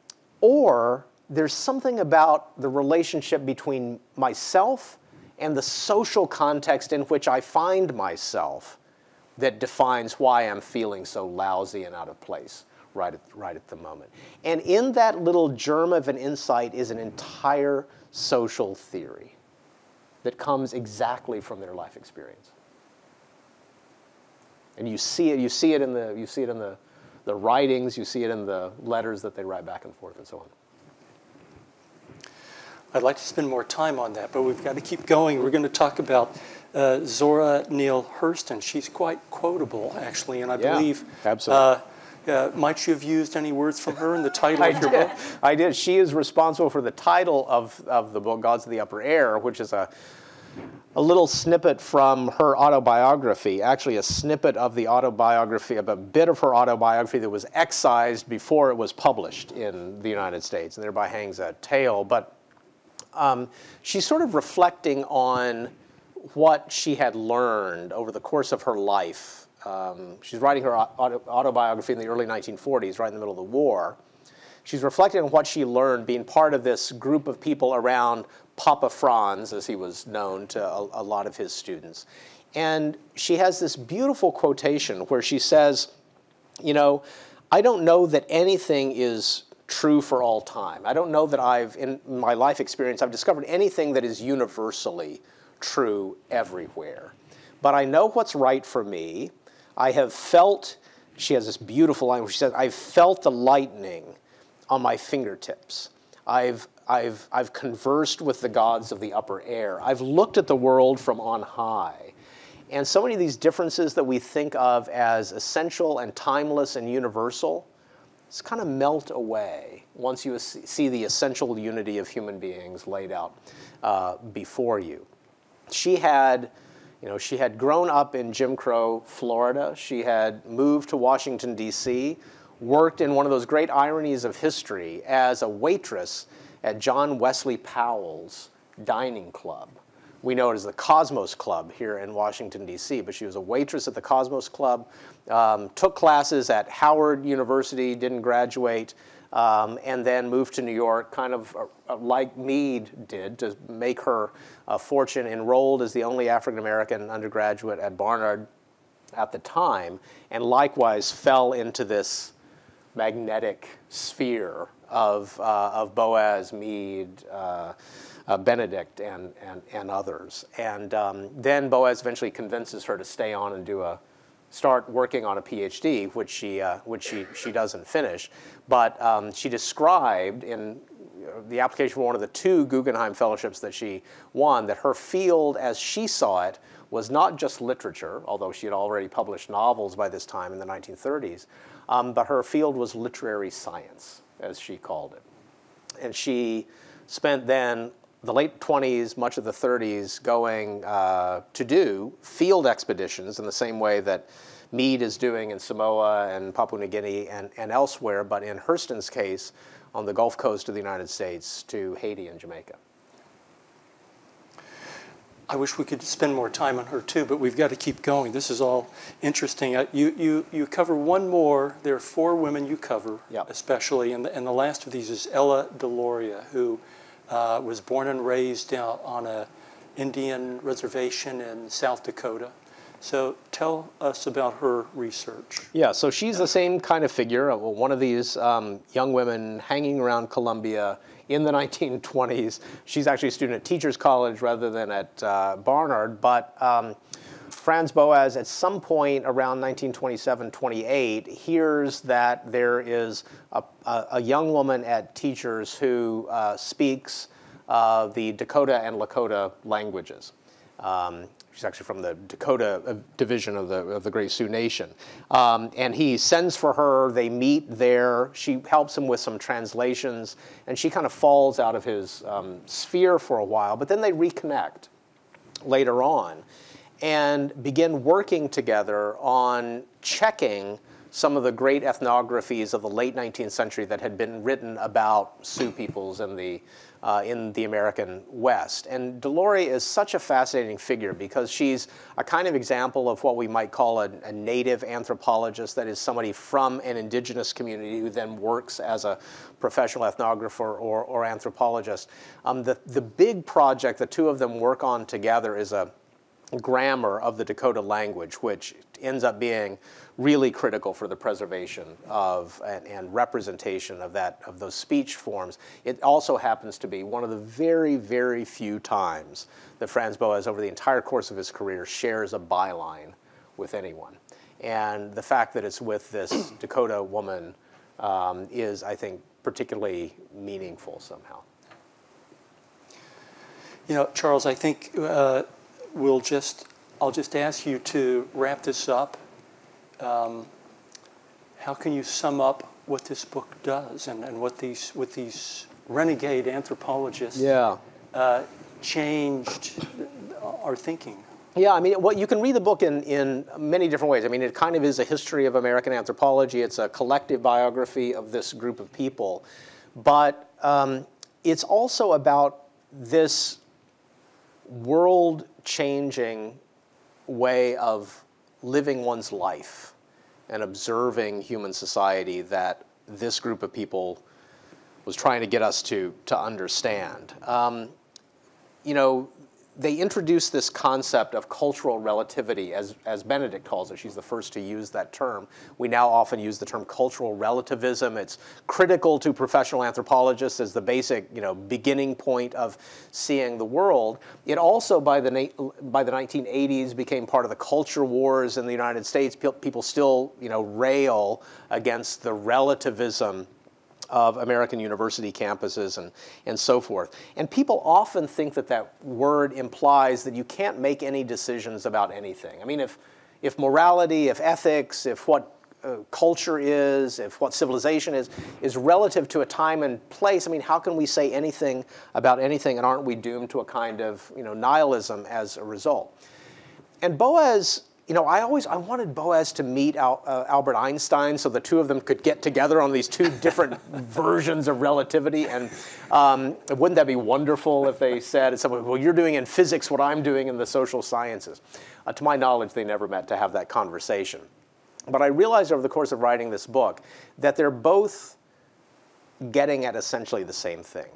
or there's something about the relationship between myself and the social context in which I find myself that defines why I'm feeling so lousy and out of place right at, right at the moment. And in that little germ of an insight is an entire social theory that comes exactly from their life experience. And you see it, you see it in the, you see it in the, the writings, you see it in the letters that they write back and forth and so on. I'd like to spend more time on that, but we've got to keep going. We're going to talk about uh, Zora Neale Hurston. She's quite quotable, actually, and I yeah, believe absolutely. Uh, might you have used any words from her in the title of your did. book? I did. She is responsible for the title of, of the book, Gods of the Upper Air, which is a, a little snippet from her autobiography, actually a snippet of the autobiography, of a bit of her autobiography that was excised before it was published in the United States, and thereby hangs a tale. But um, she's sort of reflecting on what she had learned over the course of her life um, she's writing her auto autobiography in the early 1940s, right in the middle of the war. She's reflecting on what she learned being part of this group of people around Papa Franz, as he was known to a, a lot of his students. And she has this beautiful quotation where she says, you know, I don't know that anything is true for all time. I don't know that I've, in my life experience, I've discovered anything that is universally true everywhere. But I know what's right for me. I have felt, she has this beautiful line where she says, I've felt the lightning on my fingertips. I've, I've, I've conversed with the gods of the upper air. I've looked at the world from on high. And so many of these differences that we think of as essential and timeless and universal, it's kind of melt away once you see the essential unity of human beings laid out uh, before you. She had, you know, she had grown up in Jim Crow, Florida. She had moved to Washington, D.C., worked in one of those great ironies of history as a waitress at John Wesley Powell's dining club. We know it as the Cosmos Club here in Washington, D.C., but she was a waitress at the Cosmos Club, um, took classes at Howard University, didn't graduate, um, and then moved to New York, kind of uh, uh like Mead did, to make her uh, fortune, enrolled as the only African American undergraduate at Barnard at the time, and likewise fell into this magnetic sphere of, uh, of Boas, Mead, uh, uh, Benedict, and, and, and others. And um, then Boas eventually convinces her to stay on and do a, start working on a PhD, which she, uh, which she, she doesn't finish. But um, she described in the application for one of the two Guggenheim fellowships that she won that her field, as she saw it, was not just literature, although she had already published novels by this time in the 1930s, um, but her field was literary science, as she called it. And she spent then the late 20s, much of the 30s, going uh, to do field expeditions in the same way that Mead is doing in Samoa and Papua New Guinea and, and elsewhere, but in Hurston's case, on the Gulf Coast of the United States to Haiti and Jamaica. I wish we could spend more time on her too, but we've got to keep going. This is all interesting. Uh, you, you, you cover one more. There are four women you cover, yep. especially, and the, and the last of these is Ella Deloria, who uh, was born and raised on a Indian reservation in South Dakota. So tell us about her research. Yeah, so she's the same kind of figure, uh, one of these um, young women hanging around Columbia in the 1920s. She's actually a student at Teachers College rather than at uh, Barnard, but um, Franz Boas at some point around 1927-28 hears that there is a, a, a, young woman at Teachers who uh, speaks uh, the Dakota and Lakota languages. Um, She's actually from the Dakota uh, division of the, of the Great Sioux Nation. Um, and he sends for her, they meet there, she helps him with some translations, and she kind of falls out of his um, sphere for a while, but then they reconnect later on and begin working together on checking some of the great ethnographies of the late 19th century that had been written about Sioux peoples in the, uh, in the American West. And Deloria is such a fascinating figure because she's a kind of example of what we might call a, a native anthropologist, that is somebody from an indigenous community who then works as a professional ethnographer or, or anthropologist. Um, the, the big project the two of them work on together is a grammar of the Dakota language, which ends up being really critical for the preservation of and, and, representation of that of those speech forms. It also happens to be one of the very, very few times that Franz Boas, over the entire course of his career, shares a byline with anyone. And the fact that it's with this Dakota woman um, is, I think, particularly meaningful somehow. You know, Charles, I think uh, we'll just, I'll just ask you to wrap this up. Um, how can you sum up what this book does and, and what these, what these renegade anthropologists yeah. uh, changed our thinking? Yeah, I mean, what you can read the book in, in many different ways. I mean, it kind of is a history of American anthropology. It's a collective biography of this group of people. But um, it's also about this world changing way of living one's life and observing human society that this group of people was trying to get us to, to understand. Um, you know, they introduced this concept of cultural relativity, as, as Benedict calls it. She's the first to use that term. We now often use the term cultural relativism. It's critical to professional anthropologists as the basic, you know, beginning point of seeing the world. It also, by the, by the 1980s, became part of the culture wars in the United States. People still, you know, rail against the relativism of American university campuses and, and so forth. And people often think that that word implies that you can't make any decisions about anything. I mean, if, if morality, if ethics, if what uh, culture is, if what civilization is, is relative to a time and place, I mean, how can we say anything about anything and aren't we doomed to a kind of you know, nihilism as a result? And Boas you know, I always I wanted Boas to meet Al, uh, Albert Einstein so the two of them could get together on these two different versions of relativity. And um, wouldn't that be wonderful if they said at some point, well, you're doing in physics what I'm doing in the social sciences? Uh, to my knowledge, they never met to have that conversation. But I realized over the course of writing this book that they're both getting at essentially the same thing.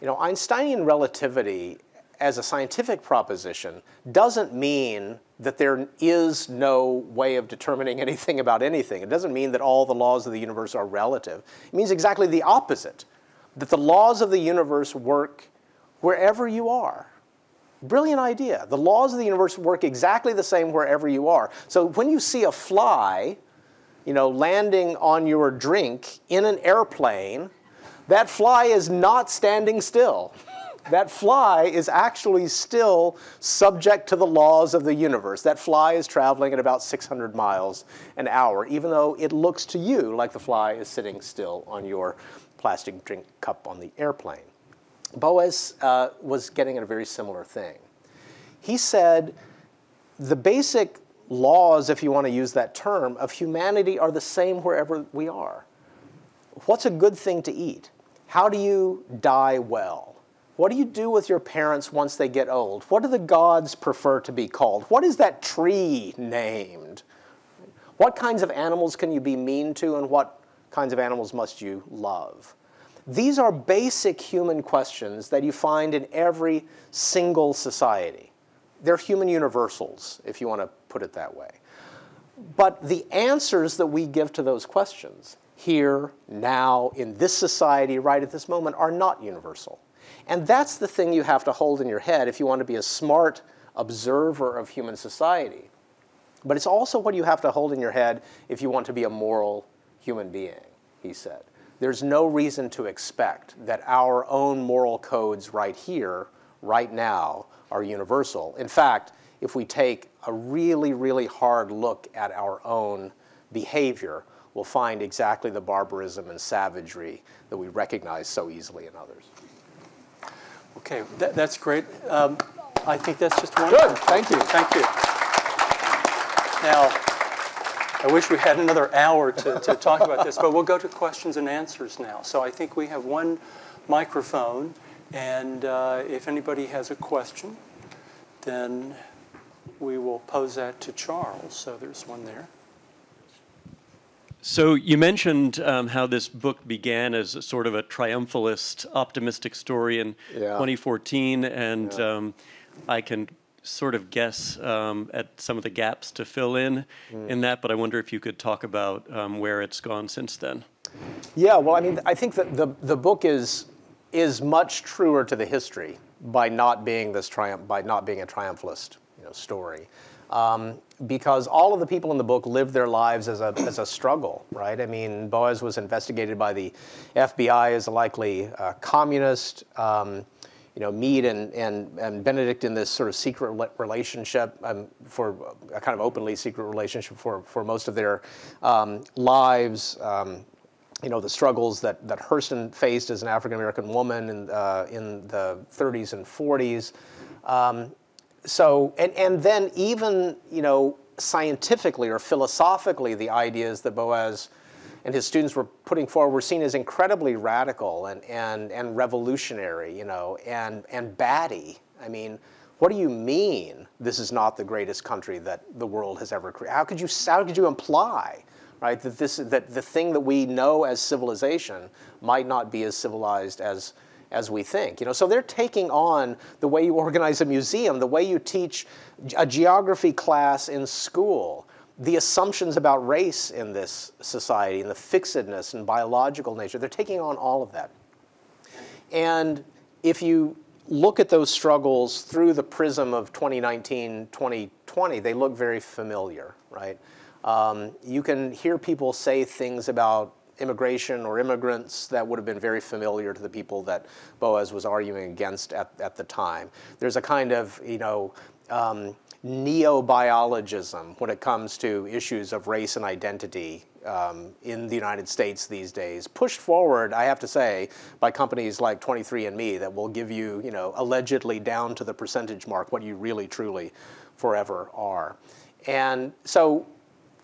You know, Einsteinian relativity as a scientific proposition doesn't mean that there is no way of determining anything about anything. It doesn't mean that all the laws of the universe are relative. It means exactly the opposite, that the laws of the universe work wherever you are. Brilliant idea. The laws of the universe work exactly the same wherever you are. So when you see a fly, you know, landing on your drink in an airplane, that fly is not standing still that fly is actually still subject to the laws of the universe. That fly is traveling at about 600 miles an hour, even though it looks to you like the fly is sitting still on your plastic drink cup on the airplane. Boas uh, was getting at a very similar thing. He said the basic laws, if you want to use that term, of humanity are the same wherever we are. What's a good thing to eat? How do you die well? What do you do with your parents once they get old? What do the gods prefer to be called? What is that tree named? What kinds of animals can you be mean to, and what kinds of animals must you love? These are basic human questions that you find in every single society. They're human universals, if you want to put it that way. But the answers that we give to those questions, here, now, in this society, right at this moment, are not universal. And that's the thing you have to hold in your head if you want to be a smart observer of human society. But it's also what you have to hold in your head if you want to be a moral human being, he said. There's no reason to expect that our own moral codes right here, right now, are universal. In fact, if we take a really, really hard look at our own behavior, we'll find exactly the barbarism and savagery that we recognize so easily in others. Okay, that, that's great. Um, I think that's just one. Good, thank you. Thank you. Now, I wish we had another hour to, to talk about this, but we'll go to questions and answers now. So I think we have one microphone, and uh, if anybody has a question, then we will pose that to Charles. So there's one there. So you mentioned um, how this book began as a sort of a triumphalist, optimistic story in yeah. 2014, and yeah. um, I can sort of guess um, at some of the gaps to fill in mm. in that. But I wonder if you could talk about um, where it's gone since then. Yeah, well, I mean, I think that the the book is is much truer to the history by not being this triumph by not being a triumphalist you know, story um, because all of the people in the book lived their lives as a, as a struggle, right? I mean, Boas was investigated by the FBI as a likely uh, communist. Um, you know, Mead and, and, and Benedict in this sort of secret relationship um, for a kind of openly secret relationship for, for most of their um, lives. Um, you know, the struggles that, that Hurston faced as an African American woman in, uh, in the 30s and 40s. Um, so, and, and then even, you know, scientifically or philosophically, the ideas that Boas and his students were putting forward were seen as incredibly radical and, and, and revolutionary, you know, and, and batty. I mean, what do you mean this is not the greatest country that the world has ever created? How could you, how could you imply, right, that, this, is that the thing that we know as civilization might not be as civilized as, as we think. You know, so they're taking on the way you organize a museum, the way you teach a geography class in school, the assumptions about race in this society and the fixedness and biological nature. They're taking on all of that. And if you look at those struggles through the prism of 2019, 2020, they look very familiar, right? Um, you can hear people say things about immigration or immigrants that would have been very familiar to the people that Boas was arguing against at, at the time. There's a kind of, you know, um, neo-biologism when it comes to issues of race and identity um, in the United States these days, pushed forward, I have to say, by companies like 23andMe that will give you, you know, allegedly down to the percentage mark what you really truly forever are. And so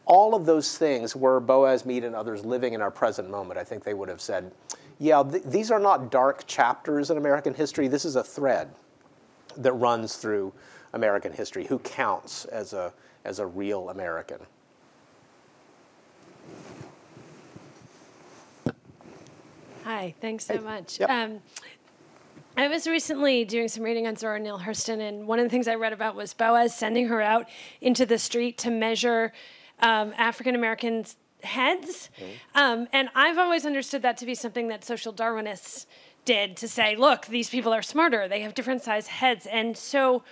all of those things were Boas, Mead, and others living in our present moment, I think they would have said, yeah, th these are not dark chapters in American history. This is a thread that runs through American history. Who counts as a, as a real American? Hi, thanks so much. Yep. Um, I was recently doing some reading on Zora Neale Hurston, and one of the things I read about was Boas sending her out into the street to measure um, African Americans' heads. Mm-hmm. Um, and I've always understood that to be something that social Darwinists did to say, look, these people are smarter, they have different size heads. And so.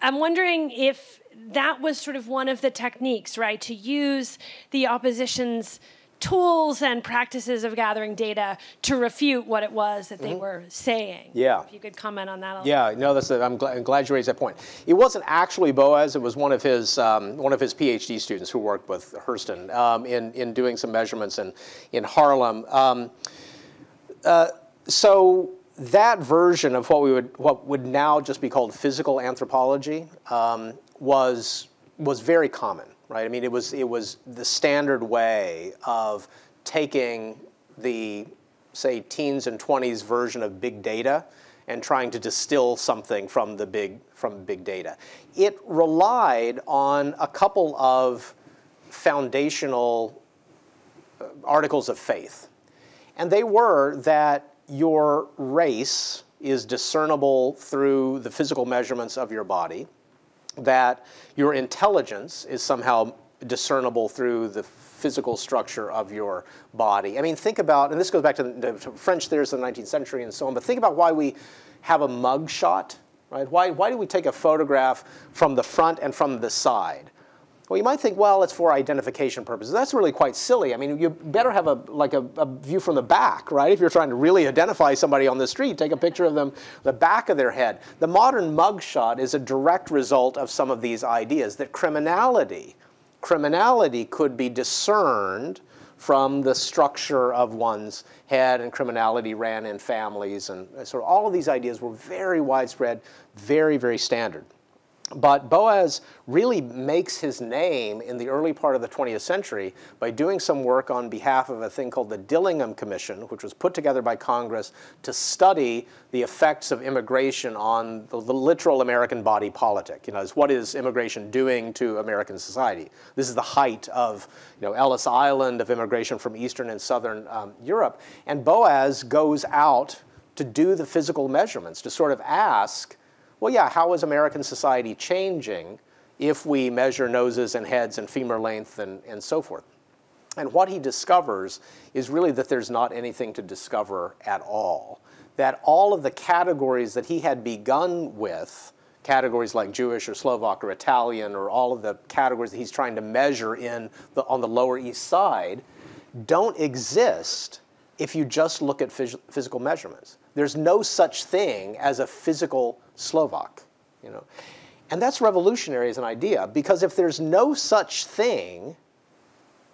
I'm wondering if that was sort of one of the techniques, right, to use the opposition's tools and practices of gathering data to refute what it was that they mm-hmm. were saying. Yeah. If you could comment on that. yeah, no, that's a, I'm, glad, I'm glad you raised that point. It wasn't actually Boas. It was one of his um, one of his PhD students who worked with Hurston um, in in doing some measurements in in Harlem. Um, uh, so that version of what we would what would now just be called physical anthropology um, was was very common right? I mean, it was, it was the standard way of taking the, say, teens and 20s version of big data and trying to distill something from the big, from big data. It relied on a couple of foundational uh, articles of faith. And they were that your race is discernible through the physical measurements of your body, that your intelligence is somehow discernible through the physical structure of your body. I mean, think about, and this goes back to the, to French theorists of the 19th century and so on, but think about why we have a mug shot, right? Why, why do we take a photograph from the front and from the side? Well, you might think, well, it's for identification purposes. That's really quite silly. I mean, you better have a like a, a, view from the back, right? If you're trying to really identify somebody on the street, take a picture of them, the back of their head. The modern mugshot is a direct result of some of these ideas that criminality, criminality could be discerned from the structure of one's head, and criminality ran in families, and uh, sort of all of these ideas were very widespread, very, very standard. But Boas really makes his name in the early part of the 20th century by doing some work on behalf of a thing called the Dillingham Commission, which was put together by Congress to study the effects of immigration on the, the literal American body politic. You know, is what is immigration doing to American society? This is the height of you know, Ellis Island, of immigration from Eastern and Southern um, Europe. And Boas goes out to do the physical measurements, to sort of ask, well, yeah, how is American society changing if we measure noses and heads and femur length and, and so forth? And what he discovers is really that there's not anything to discover at all. That all of the categories that he had begun with, categories like Jewish or Slovak or Italian or all of the categories that he's trying to measure in the, on the Lower East Side, don't exist if you just look at phys physical measurements. There's no such thing as a physical Slovak, you know. And that's revolutionary as an idea because if there's no such thing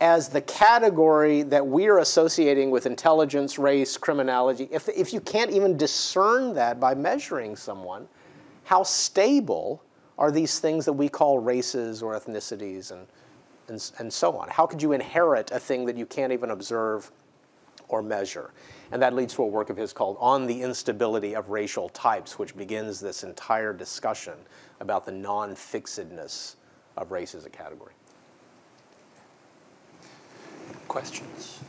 as the category that we're associating with intelligence, race, criminality, if, if you can't even discern that by measuring someone, how stable are these things that we call races or ethnicities and, and, and so on? How could you inherit a thing that you can't even observe or measure. And that leads to a work of his called On the Instability of Racial Types, which begins this entire discussion about the non fixedness of race as a category. Questions?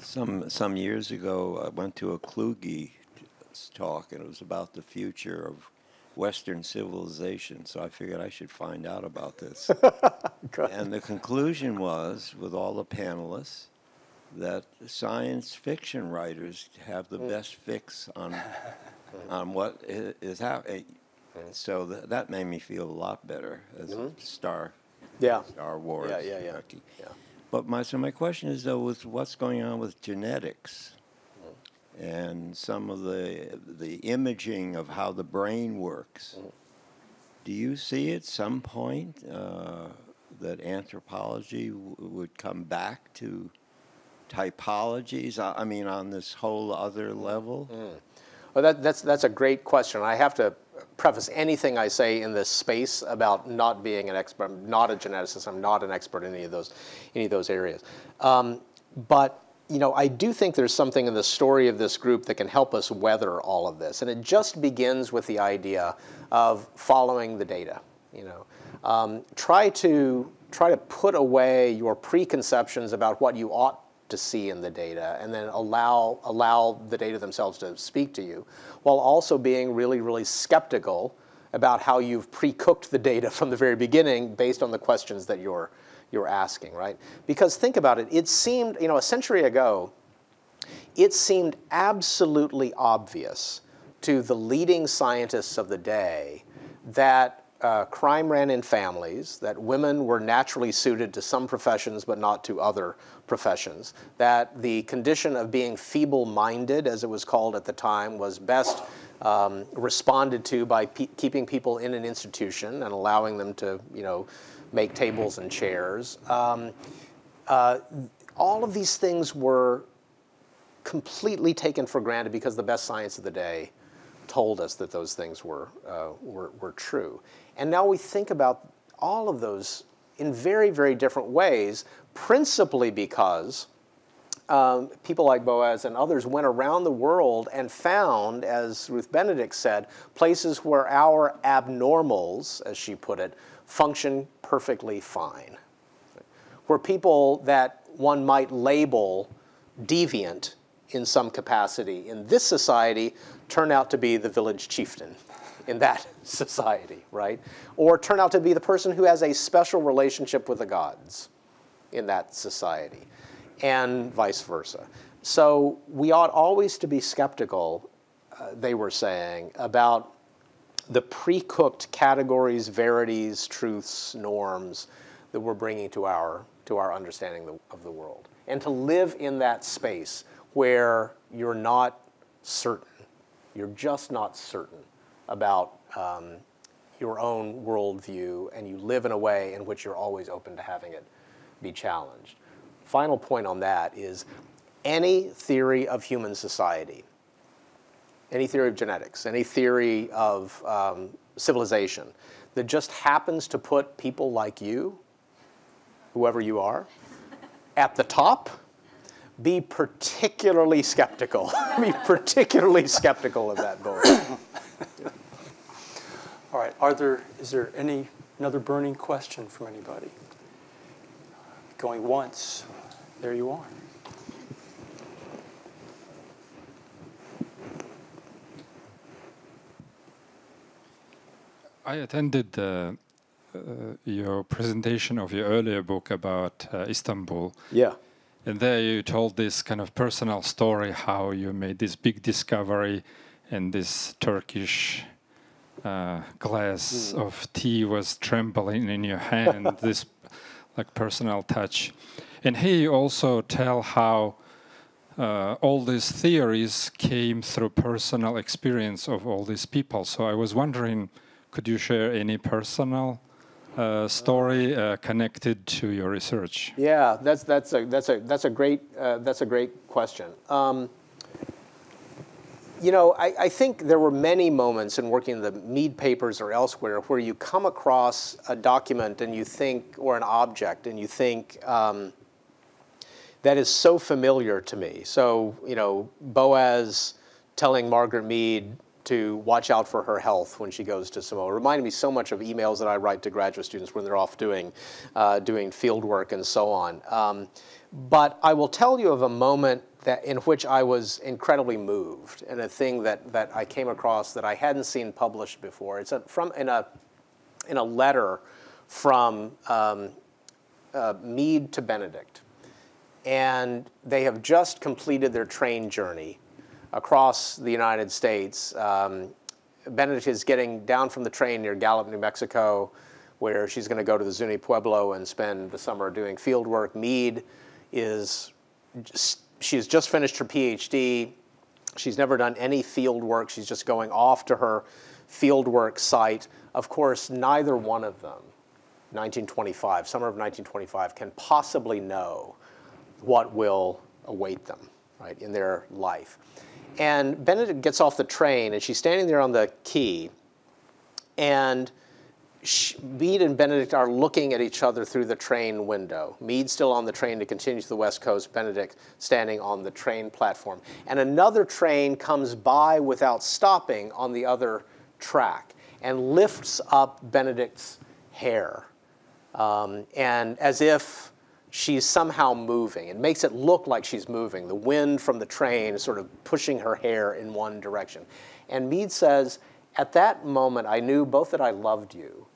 Some, some years ago, I went to a Kluge talk, and it was about the future of Western civilization. So I figured I should find out about this. and the conclusion was, with all the panelists, that science fiction writers have the mm. best fix on on what is happening. Mm. So th- that made me feel a lot better as mm-hmm. a star. Yeah. Star Wars. Yeah, yeah, yeah. yeah. But my so my question is though, with what's going on with genetics mm. And some of the the imaging of how the brain works, mm. do you see at some point uh, that anthropology w- would come back to typologies? I mean, on this whole other level? Mm. Well, that, that's, that's a great question. I have to preface anything I say in this space about not being an expert. I'm not a geneticist. I'm not an expert in any of those, any of those areas. Um, but you know, I do think there's something in the story of this group that can help us weather all of this, and it just begins with the idea of following the data. You know, um, try to try to put away your preconceptions about what you ought to see in the data and then allow, allow the data themselves to speak to you while also being really, really skeptical about how you've pre-cooked the data from the very beginning based on the questions that you're, you're asking, right? Because think about it, it seemed, you know, a century ago, it seemed absolutely obvious to the leading scientists of the day that uh, crime ran in families, that women were naturally suited to some professions but not to other professions, that the condition of being feeble minded, as it was called at the time, was best um, responded to by pe- keeping people in an institution and allowing them to, you know, make tables and chairs. Um, uh, all of these things were completely taken for granted because the best science of the day told us that those things were, uh, were, were true. And now we think about all of those in very, very different ways, principally because um, people like Boas and others went around the world and found, as Ruth Benedict said, places where our abnormals, as she put it, function perfectly fine. Where people that one might label deviant in some capacity in this society turn out to be the village chieftain in that society, right? Or turn out to be the person who has a special relationship with the gods in that society, and vice versa. So we ought always to be skeptical, uh, they were saying, about the pre-cooked categories, verities, truths, norms that we're bringing to our, to our understanding of the world. And to live in that space where you're not certain. You're just not certain about um, your own worldview, and you live in a way in which you're always open to having it be challenged. Final point on that is any theory of human society, any theory of genetics, any theory of um, civilization that just happens to put people like you, whoever you are, at the top, be particularly skeptical. be particularly skeptical of that book. All right, are there, is there any, another burning question from anybody? Going once, there you are. I attended uh, uh, your presentation of your earlier book about uh, Istanbul. Yeah. And there you told this kind of personal story how you made this big discovery and this Turkish uh, glass mm. of tea was trembling in your hand, this like personal touch. And here you also tell how uh, all these theories came through personal experience of all these people. So I was wondering, could you share any personal uh, story uh, connected to your research? Yeah, that's that's a that's a that's a great uh, that's a great question. Um, you know, I, I, think there were many moments in working in the Mead papers or elsewhere where you come across a document and you think, or an object, and you think, um, that is so familiar to me. So, you know, Boas telling Margaret Mead to watch out for her health when she goes to Samoa. It reminded me so much of emails that I write to graduate students when they're off doing, uh, doing field work and so on. Um, but I will tell you of a moment that, in which I was incredibly moved and a thing that, that I came across that I hadn't seen published before. It's a, from, in, a, in a letter from um, uh, Mead to Benedict. And they have just completed their train journey across the United States. Um, Benedict is getting down from the train near Gallup, New Mexico, where she's going to go to the Zuni Pueblo and spend the summer doing field work. Mead is, just, she's just finished her PhD. She's never done any field work. She's just going off to her field work site. Of course, neither one of them, 1925, summer of 1925, can possibly know what will await them, right, in their life. And Benedict gets off the train, and she's standing there on the quay, and she, Mead and Benedict are looking at each other through the train window. Mead still on the train to continue to the West Coast, Benedict standing on the train platform. And another train comes by without stopping on the other track and lifts up Benedict's hair. Um, and as if she's somehow moving. It makes it look like she's moving. The wind from the train is sort of pushing her hair in one direction. And Mead says, At that moment, I knew both that I loved you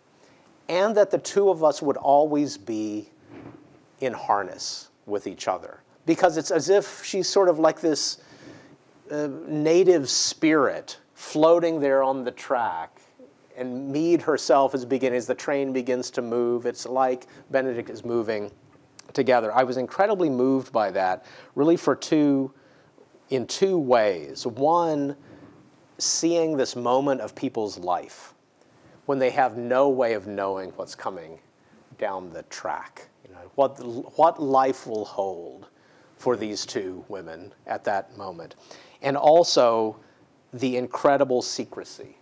and that the two of us would always be in harness with each other. Because it's as if she's sort of like this uh, native spirit floating there on the track. And Mead herself is beginning, as the train begins to move, it's like Benedict is moving together. I was incredibly moved by that, really for two, in two ways. One, seeing this moment of people's life when they have no way of knowing what's coming down the track. You know, what, what life will hold for these two women at that moment. And also the incredible secrecy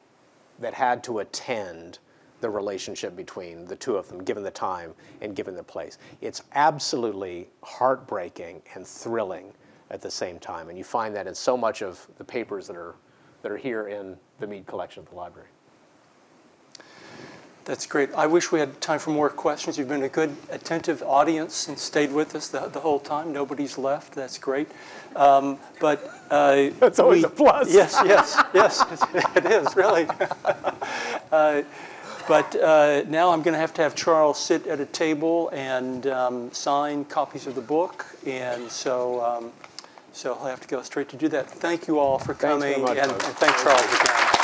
that had to attend the relationship between the two of them, given the time and given the place. It's absolutely heartbreaking and thrilling at the same time. And you find that in so much of the papers that are, that are here in the Mead collection of the library. That's great. I wish we had time for more questions. You've been a good, attentive audience and stayed with us the, the whole time. Nobody's left. That's great. Um, but uh, that's always we, a plus. Yes, yes, yes. it is really. uh, but uh, now I'm going to have to have Charles sit at a table and um, sign copies of the book, and so um, so I'll have to go straight to do that. Thank you all for coming, much, and, and thank Charles again.